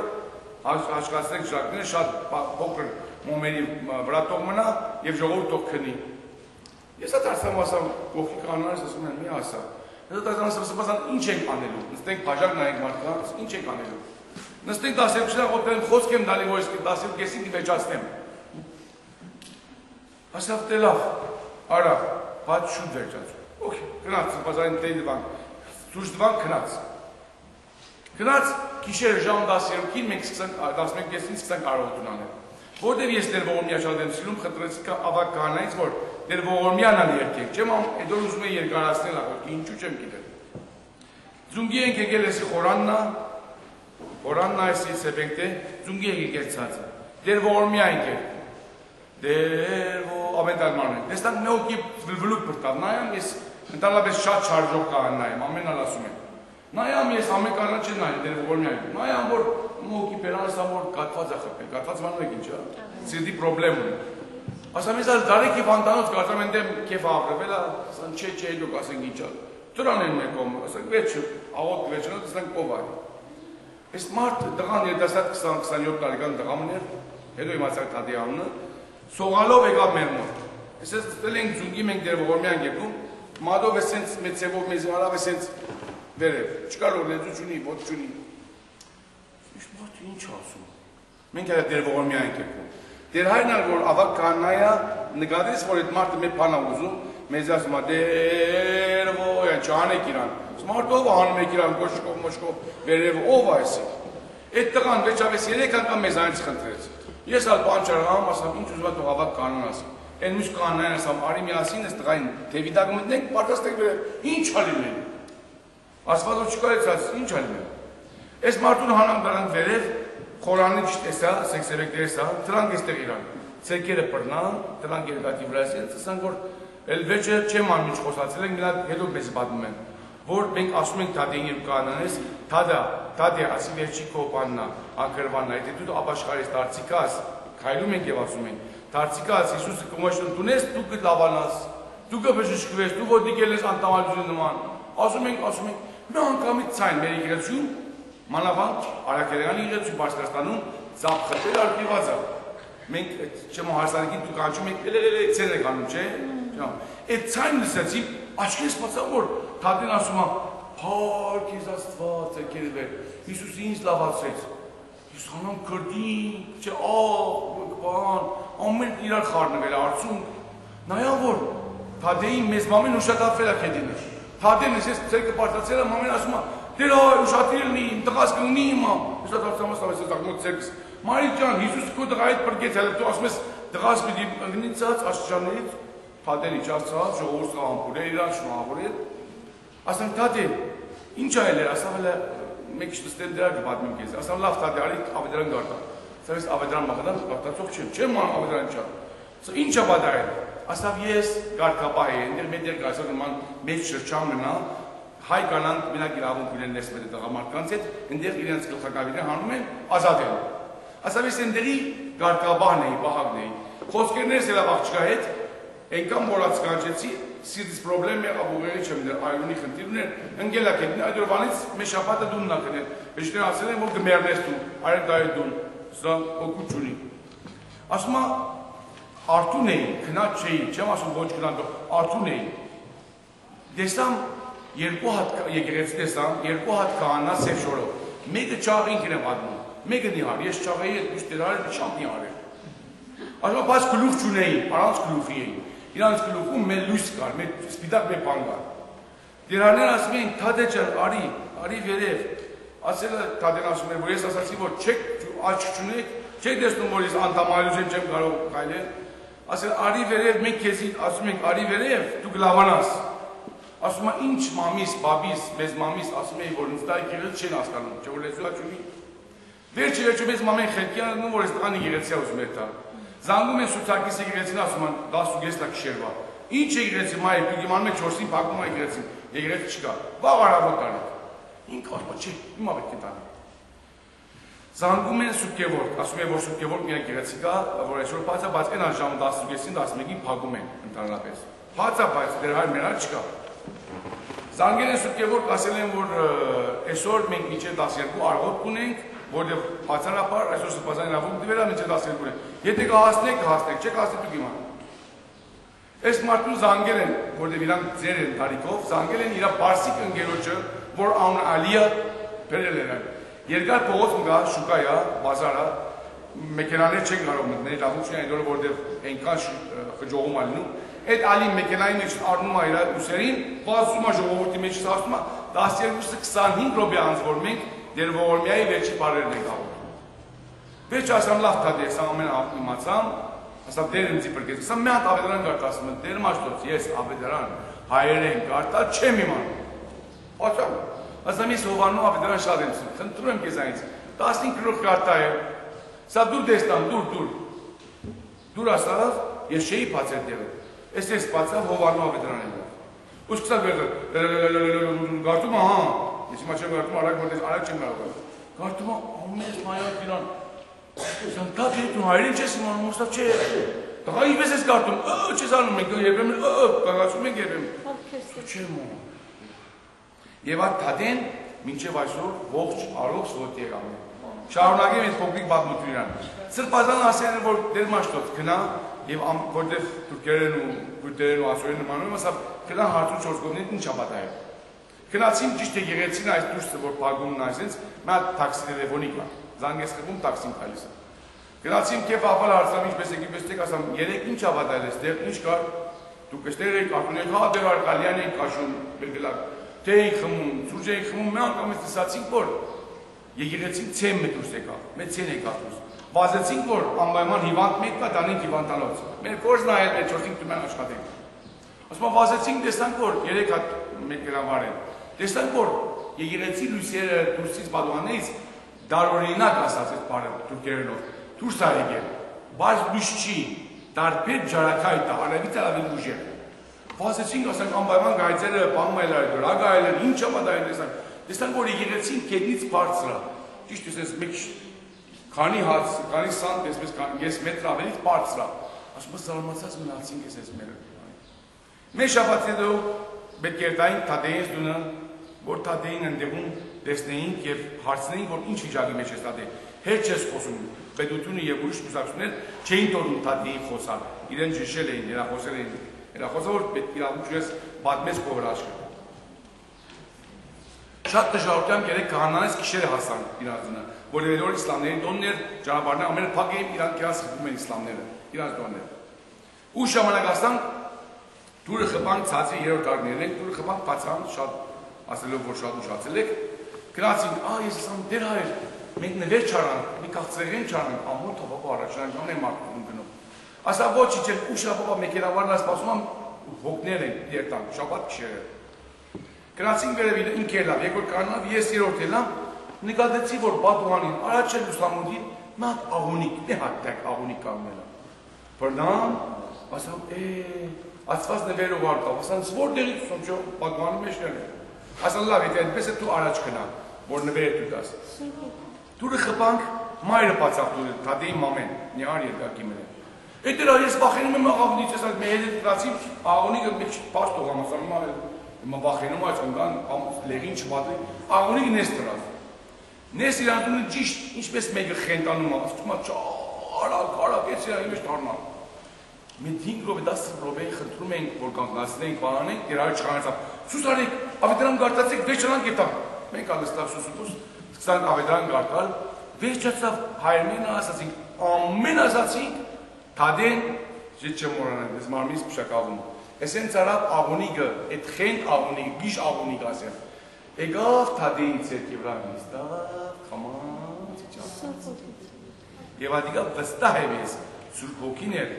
հաշկացնեք ճակները շատ փոքր մոմերի վրա տող մնա եւ ժողովուրդ տող քնի։ Ես հա այդ ասամ ասամ գողքի կանոնից ասում եմ մի ասա։ Հետո հա դա ասում ասում ասան ինչ ենք անելու։ Նստենք բաժակ նայենք մարդկանց, ինչ ենք անելու։ Նստենք 10 երկու շաբաթ օդեն խոսք եմ դալի որ 10 կեսին դիվեջացնեմ։ Ասավ դե լավ, արա, բայց շուտ վերջացու։ Okay, գնաց, սպասային դե դվան։ Դուրս դվան գնաց։ Գնաց գիշերը ժամ 10-ին մենք սկսենք 11-ին սկսենք արողություն անել։ Որտեւ ես դեր ողորմյա շատ եմ սիրում, խնդրեցի կա ավակ կանայից, որ դեր ողորմյանն ալ երկեք։ Չեմ ամ, այդ որ ուզում եմ երկարացնել աղոք, ինչու չեմ գիտել։ Ձունգի ենք եկել էսի խորաննա, խորաննա էսի սեպեկտե, ձունգի ենք եկել ցածը։ Դեր ողորմյա ենք եկել։ Դեր ո ամենտալման են։ Դեստան նոկի վլվլուկ բրտավ, նայամ ես ընդհանրապես շատ շարժող կանայım, ամենալ ասում եմ։ Նայամ ես ամեն կանա չի նայում, դեր ողորմյա։ Նայամ որ մոկի պերանսա որ կատված է խփել, կատված մանում եք ինչա։ Սիրտի խնդրեմ ունի։ Ասամ ես ալ դարեկի վանդանոց կարծեմ ընդեմ կեֆ ապրվել, ասան չէ չէ դուք ասենք ինչա։ Դրան են մեկում, ասենք վերջ աղոտ վերջնա դասենք ով արի։ Այս մարդ դղան երիտասարդ 20-27 տարեկան դղամներ, հետո իմացա դադի անունը, սողալով եկավ մեր մոտ։ Ես ես դել ենք ձունգի մենք դեր ողորմյան եկում, մադով է սենց մեծևով մեզ արավ է սենց վերև։ Չկար որ լեզու չունի, ոտ չունի։ Ինչ մարդ ինչ ասում։ Մենք էլ դեր ողորմյան ենք եկում։ Դեր հայրնալ որ ավակ կանայա նկատես որ այդ մարդը մեր բանա ուզում, մեզ ասում է դեր ոյ, չանեք իրան։ Սմարտով անում եք իրան կոշկով, մոշկով, վերև ով էսի։ Այդ տղան վերջապես 3 անգամ մեզանից խնդրեց։ Ես հալ բան չարամ, ասամ, ինչ ուզվա թող ավակ կանոն ասեմ։ Այն մյուս կանոնն ասամ, արի միասին ես տղային թեվի տակ մտնենք, պատրաստենք վերև, ինչ ա լինել։ Աստվածը չկարեց, ասես, ինչ ա լինել։ Այս մարդուն հանան դրան վերև, խորանի չտեսա, սեքսերեք տեսա, դրանք էստեղ իրան։ Ցերկերը բռնան, դրանք երկաթի վրա ասեն, ասան որ ել վեճը չեմ անում ինչ խոսացել են, գնա հետո մեզ պատմում են որ մենք ասում ենք դադին եւ կանանես, դադա, դադի ասի վերջի կոպաննա, անկրվաննա, եթե դու ապաշխարես դարձիկաս, քայլում ենք եւ ասում ենք, դարձիկաս Հիսուսը կոմաշուն դունես, դու կլավանաս, դու կբժշկվես, դու ոդիկ ես անտամալություն նման։ Ասում ենք, ասում ենք, մի անգամից ցայն մեր եկեղեցում Մանավանդ Արաքելյանի եղեցու Բաշկաստանում ծափ խփել արկիված է։ Մենք չեմ հարսանքին դուք անջում եք էլելելե ցեն եք անում, չէ՞։ Այդ ցայն լսեցի, աչքերս բացա որ Թադին ասում է, «Փառք Իզ Աստված, եկել վեր»։ Հիսուսը ինձ լավացրեց։ Ես անամ քրդի, չէ, ահ, բան, ամեն իրար խառնվել արցուն։ Նայա որ Թադեի մեզ մամեն ուշադապվել է քեդինը։ Թադեն ես ցերկը բարձրացել եմ, մամեն ասում է, Դերա ուշադրելնի, տղաս կունի իմա։ Ես դարձամ ասում ես դաղմոտ ցերքս։ Մարի ջան, Հիսուս քո տղայիդ բրկեց, հələ դու ասում ես տղաս պիտի ընկնիցած աշխարհներից Թադերի չարցած ժողովուրդը ամփուրել իրան շնորհավորել։ Ասեմ Թադե, ինչ այլ է, ասամ հələ մեկ շտստել դրա կպատմեմ քեզ։ Ասամ լավ Թադե, արի ավետարան գարտա։ Սարես ավետարան մաղդան գարտացող չեմ, չեմ ման ավետարան չա։ Սա ինչ է պատահել։ Ասավ ես գարկապահ եմ, դեր մեդեր գասը նման մեծ շրջան մնա, հայ կանանք մենակ իրավունք ունեն ներսմել տղամարդկանց հետ, այնտեղ իրենց գլխակավիրը հանում են ազատել։ Ասավ ես այնտեղի գարկաբահն էի, բահագն էի։ Խոսքերներս էլ աղջկա հետ, այնքան մոռաց կանչեցի, սիրտից խնդրեմ եղավ ուղեղի չեմ դեր այունի խնդիրներ, ընկելակ հետ, այդ օրվանից մեր շաբաթը դուն նակնել։ Բեշտեն ասել են, որ գմերնես դու, արեք դա դուն, սա օգուտ չունի։ Ասում է Արտուն էի, քնած չէի, չեմ ասում ոչ քնած, արտուն էի։ Դեսամ երկու հատ եկեղեցի տեսան, երկու հատ քահանա սև շորով։ Մեկը ճաղին իրեն պատմում, մեկը նիհար, ես ճաղեի հետ միշտ դերարել շատ նիհար էր։ Ասում բայց գլուխ չունեի, առանց գլուխի էի։ Իրանց գլուխում մեր լույս կար, մեր սպիտակ մեր բան կար։ Դերաներ ասում էին, Թադե ջան, արի, արի վերև։ Ասել է Թադեն ասում է, որ ես ասացի, որ չեք աչք չունեք, չեք տեսնում, որ ես անտամալություն չեմ կարող քայլել։ Ասել արի վերև, մենք քեզի ասում ենք արի վերև, դու գլավանաս։ Ասում է ինչ մամիս, բաբիս, մեզ մամիս ասում էի որ ինձ դա եկեղեցի չեն հասկանում, չէ՞ որ լեզուա չունի։ Վերջը վերջը մեզ մամեն խելքյան անում որ այս տղան եկեղեցի ուզում է տա։ Զանգում են Սուցակիս եկեղեցին ասում են 10 գեստա քշերվա։ Ինչ եկեղեցի մայ պիտի իմանում եք 4-ին փակում է եկեղեցին։ Եկեղեցի չկա։ Բաղ արաբոտ կար։ Ինչ ասում չէ, հիմա պետք է տանի։ Զանգում են Սուկեվորտ, ասում են որ Սուկեվորտ մի եկեղեցի կա, որ այսօր բացա, բայց այն ժամը 10-ին 11-ին փակում են ընդհանրապես։ Բացա, բայց դեր հայր մենա չկա։ Զանգել են Սուկեվորտ, ասել են որ այսօր մենք միջև 12 արողոտ կունենք, որտեղ բացառապես այսօր սպասային ավոք դիվերա միջև 12-ն է։ Եթե կհասնեք, կհասնեք, չեք հասնի դուք իմանա։ Այս մարդուն զանգել են, որտեղ իրանք ձեր են տարիքով, զանգել են իր բարսիկ ընկերոջը, որ անունը Ալիա բերել են։ Երկար փողոց մգա, շուկայա, բազարա, մեքենաներ չեն կարող մտնել, լավություն այն դուրը, որտեղ այնքան խջողում ալնում։ Այդ ալի մեքենայի մեջ առնում է իր ուսերին, բացում է ժողովրդի մեջ ասում է 12-ը 25 րոպե անց որ մենք դեր ողորմիայի վերջի բարերն ենք աղում։ Վերջ ասամ լավ թադի, սա ամեն իմացամ, ասա դեր ինձի բրկեց։ Սա մի հատ ավետարան կար ասում եմ, դեր մաշտոց, ես ավետարան հայերեն կարտա չեմ իման։ Ոցամ։ Ասամ ես Հովանու ավետարան շատ եմ սում։ Խնդրում եմ քեզ այնից։ 15 գրող կարտա է։ Սա դուր դեստան, դուր, դուր։ Դուր ասավ, ես չէի բացել դերը։ Ես ես բացա Հովանու ավետարանին։ Ու սկսա գարտում հա։ Ես հիմա չեմ գարտում արագ որտես արագ չեմ կարող։ Գարտում ամեն մայա դիրան Սանտա դու հայրեն չես իմանում, ոստավ չէ։ Տղա իպես ես կարտում, չես անում մենք երբեմն կաղացում ենք երբեմն։ Չեմ ու։ Եվ այդ թադեն մինչև այսօր ողջ առողջ ոտի եղավ։ Շարունակեմ այս փոքրիկ պատմությունն։ Սրբազան ասել որ դեր մաշտոց գնա եւ որտեղ թուրքերեն ու քուրդերեն ու ասորեն նմանում ասա գնա հարցու 4 կողմից ինչ ապատայ։ Գնացին ճիշտ է եղեցին այս դուրսը որ փագումն այսպես մի հատ տաքսի տելեֆոնի կա զանգես խմում տաքսին գալիս է։ Գնացիմ կեփ ապալ հարցամ ինչպես եք ինչպես եք ասամ երեք ինչ ավադալ ես դեռ ինչ կար դուք էստեղ եք ակուն եք հա դեռ արկալյան եք կաշում բերգլակ թե եք խմում սուրճ եք խմում մի անգամ ես տեսացինք որ եկեղեցին ցեմ մտուս եկա մեծ ցեն եկա դուս վազեցինք որ անպայման հիվանդ մեկ կա դանենք հիվանդանոց մեր կորզն այլ է ճորտինք դուման աշխատենք ասում վազեցինք տեսանք որ երեք հատ մեկ գրավար են տեսանք որ եկեղեցի լույսերը դուրսից բադուանից դարօրինակ ասած այդ բարը թուրքերենով դուրս ա եկել բայց լույս չի դարբեր ջարակայ տա արևից ավելի ուժեղ վազեցին ասենք անպայման գայցերը բանում էլ այդ դրա գայելը ինչ ամադային տեսան տեսան որ եկեղեցին քեդից բարձր է ճիշտ էս մեկ քանի հաց քանի սանտ այսպես ես մետր ավելի բարձր է ասում եմ զարմացած մնացինք ես այս մերը մեր շաբաթի դու պետք է դային թադեյս դունը որ թադեին ընդեղում տեսնեինք եւ հարցնեինք, որ ինչ վիճակի մեջ է ստատի։ Հետ չես խոսում։ Պետությունը եւ ուրիշ կուսակցություններ չէին տոնում թատիի խոսալ։ Իրեն ճշել էին, նրա խոսել էին։ Նրա խոսը որ պետք իրավունք ես պատմես կողրաշկը։ Շատ դժվարությամբ երեք քահանաներից քիշերը հասան իրանցնը, որ երրորդ իսլամների տոններ ճանապարհները ամենը փակ էին, իրանք իրաց խփում են իսլամները, իրանց տոնները։ Ու ժամանակ ասան դուրը խփան ցածի երրորդ տարիներն են, դուրը խփան բացան շատ ասելով որ շատ ուշացել եք, Գրացին, ա, ես ասամ, դեր հայր, մենք նվեր չարանք, մի կաղցրեղեն չարանք, ամոտ հոպապա առաջանք, ամեն մարդում գնում։ Ասա, ոչ, իչ են, ուշ հապապա մեկերավարն ասպասում եմ, հոգներ են, երտան, շապատ կշերը։ Գրացին վերևին, ինք ելավ, երկոր կանավ, ես երորդ ելամ, նկատեցի, որ բատուանին, առաջ էլ ուսամուդին, մատ աղունիկ, մի հատ տակ աղունիկ կաննելա։ Բրնամ, ասամ, է, ացված նվերով արկավ, ասան, որ դեղից ուսում չո, բատուանի մեջ ներել։ Ասան, լավ, եթե այդպես է, դու առաջ գնա որ նվեր դու դաս։ Դուրը խփանք, մայրը բացավ դուրը, թադեի մամեն, նյար երկակի մենը։ Այդ դրա ես վախենում եմ աղավնից, ես այդ մեր հետ դրացի, աղոնիկը մի պաշտ տողամ, ասամ, հիմա հիմա վախենում այս ընկան, լեղին չպատի, աղոնիկը նես դրավ։ Նես իրանտունը ճիշտ, ինչպես մեկը խենտանում ասում է, չարակ, արակ, ես իրան իմեջ թարնամ։ Մենք 5 րոպե 10 րոպե խնդրում ենք, որ կանգնացնենք, բանանենք, դերարը չխանացավ։ Սուս արեք, ավետարան գարտացեք, վերջանանք եթանք մենք ալստավ սուսուպուս սկսանք ավետարան գարկալ, վերջացավ հայերմենը ասացինք, ամեն ասացինք, թադեն, ժիտ չեմ մորանան, ես մարմից պշակավում, Էսեն ծարավ աղունիգը, այդ խենտ աղունիգը, գիշ աղունիգ ասեմ, Եկավ թադեին ցերքի վրա նստավ, խամանց իջավ։ Եվ ադիգա վստահ եմ ես, Սուրբ Հոգին էր,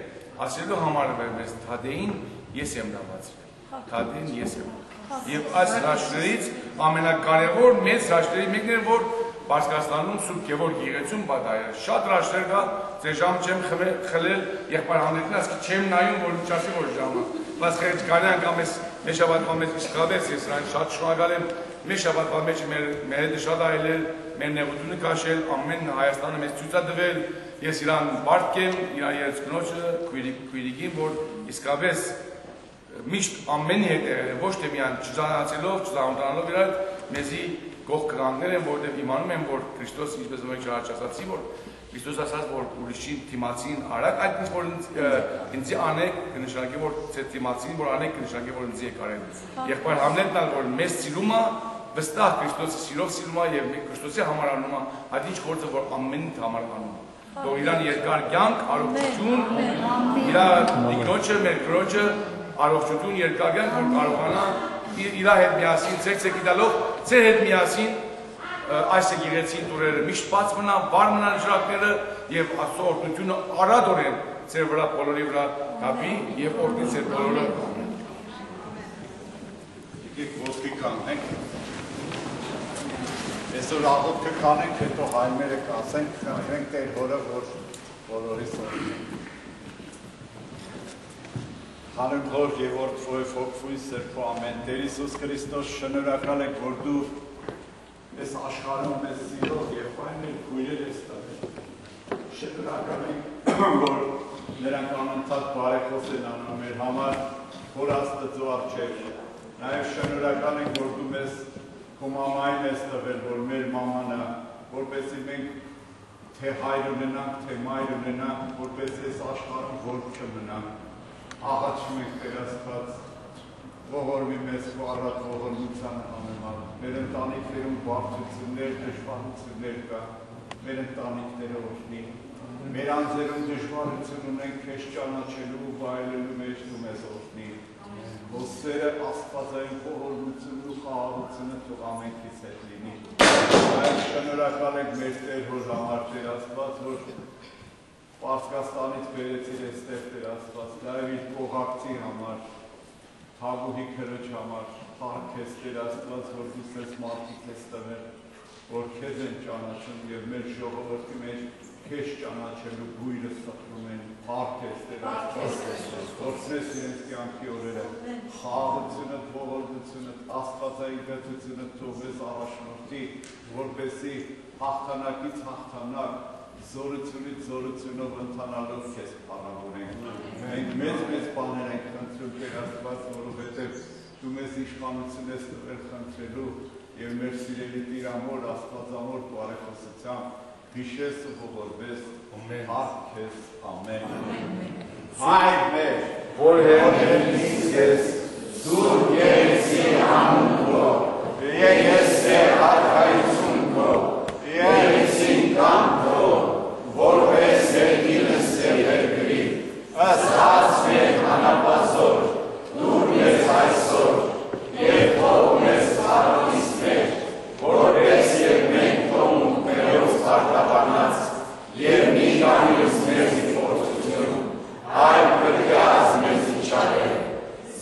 ասելու համար մեզ թադեին ես եմ դավացրել։ Թադեին ես եմ։ Եվ այս հրաշքներից ամենակարևոր մեծ հրաշքների մեկն էր, որ Պարսկաստանում Սուրբ Գևորգ եղեցուն բադայը։ Շատ հրաշքներ կա, ձեր ժամ չեմ խլել եղբայրհանդերին, ասկի չեմ նայում, որ չասի որ ժամը։ Բայց խեղճ կարի անգամ ես մեր շաբաթվա մեջ իսկապես ես նրան շատ շնորհակալ եմ։ Մեր շաբաթվա մեջ մեր մեր հետ շատ այլել, մեր նեղությունը քաշել, ամեն Հայաստանը մեզ ցույցադրել։ Ես իրան բարդ եմ, իր երեցկնոջը, քույրիկին, որ իսկապես միշտ ամենի հետ եղել է, ոչ թե միայն չզանացելով, չզանոթանալով իրար, մեզի գող կրանքներ են, որտեղ իմանում են, որ Քրիստոս ինչպես մենք չարաճ ասացի, որ Քրիստոս ասաց, որ ուրիշին դիմացին արակ, այդ ինչ որ ինձ անեք, կնշանակի որ ցե դիմացին որ անեք, կնշանակի որ ինձ եք արել։ Եղբայր Համլետն ալ որ մեզ սիրում է, վստահ Քրիստոսի սիրով սիրում է եւ Քրիստոսի համար անում է, այդ ինչ գործը որ ամեն համար անում է։ Թող իրան երկար կյանք, առողջություն, իր դիքնոջը, մեր քրոջը առողջություն երկար կյանք, որ կարողանա իր հետ միասին, ձեր ցեկիտալով, ձեր հետ միասին այս եկեղեցին դուրերը միշտ բաց մնան, վար մնան ժրակները եւ Աստծո օրհնությունը արադորեն ձեր վրա բոլորի վրա կապի եւ օրհնի ձեր բոլորը։ Եկեք ոսկի կանենք։ Այսօր աղոթքը կանենք, հետո հայմերը կասենք, խնդրենք Տեր հորը, որ բոլորիս օրհնի։ Հանուն Հոր եւ Որդու Հոգվույն Սրբո ամեն։ Տեր Հիսուս Քրիստոս շնորհակալ ենք, որ դու այս աշխարհում մեզ սիրող եւ այն քույրեր ես տվել։ Շնորհակալ ենք, որ նրանք անընդհատ բարեփոխ են անում մեր համար, որ Աստծո արչեր։ Նաեւ շնորհակալ ենք, որ դու մեզ քո մամային ես տվել, որ մեր մաման է, որպեսզի մենք թե հայր ունենանք, թե մայր ունենանք, որպես այս աշխարհում որբ չմնանք։ Աղաչում ենք Տեր Աստված, ողորմի մեզ առատ ողորմության անեման։ Մեր ընտանիքներում բարձություններ, դժվարություններ կա, մեր ընտանիքները օրհնի։ Մեր անձերում դժվարություն ունենք քեզ ճանաչելու ու վայելելու մեջ դու մեզ օրհնի։ Քո սերը աստվածային ողորմությունն ու խաղաղությունը թող ամենքից հետ լինի։ Այլ շնորհակալ ենք մեր Տեր հոր համար Տեր Աստված, որ Պարսկաստանից բերեցիր այստեղ Տեր Աստված, նաև իր կողակցի համար, Հագուհի քրոջ համար փառքես Տեր Աստված, որ դու ցես մարդիկ ես տվել, որ քեզ են ճանաչում եւ մեր ժողովրդի մեջ քեզ ճանաչելու բույրը սխրում են փառքես Տեր Աստված, որցնես իրենց կյանքի օրերը, խաղաղությունը, ողորմությունը, աստվածային գծությունը թողես առաջնորդի, որպեսի հաղթանակից հաղթանակ զորությունից զորությունով ընթանալով քեզ փառավորենք։ Մենք մեծ-մեծ բաներ ենք խնդրում Տեր Աստված, որովհետև դու մեզ իշխանություն ես տվել խնդրելու եւ մեր սիրելի Տիրամոր Աստվածամոր բարեխոսությամբ հիշես ու ողորմես։ Ամեն։ Քեզ ամեն։ Հայր մեր, որ հերնից ես դու ես անուն քո։ Ես ես արքայություն քո։ Ես ինքան քո ըսած մեր հանապազոր, դուր մեզ այսօր, և հող մեզ հարավիս մեր, որպես և մենք թոմունք մերով պարտապանած, և մի գանիրս մեզ իպորդություն, այլ կրգած մեզ իչարել,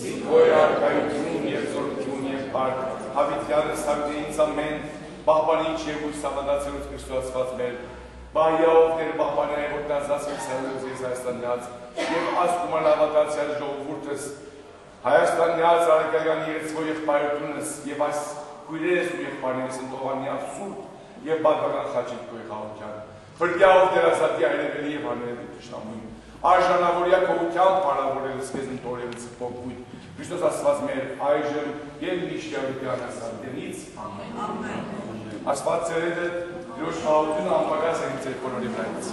զիքոյր արկայություն և զորություն և պարկ, հավիտյանս հագդեինց ամեն, պահպանիչ և ույս ավադացերուց Քրիստոսված մեր, բայով դեր պահպանել օգտազասել սերուս ես հայաստանյաց եւ ասկումա լավատացիալ ժողովուրդս հայաստանյաց արեկայանի երեցվո եղբայրությունս եւ այս քույրերս ու եղբայրներս ընտողանի абսուրդ եւ բավական խաչիկ քույր խաղության ֆրկյաով դեր ազատի այլևելի եւ հանրելի ճշտամույն արժանավորյա քողությամբ հարավորելս քեզ ընտորելս փոքույտ Քրիստոս Աստված մեր այժմ եւ միշտ յարդյանս անդենից ամեն ամեն Աստված ծերել է Դրոշ խաղությունը անպագաս ենք ձեր բոլորի վրայից։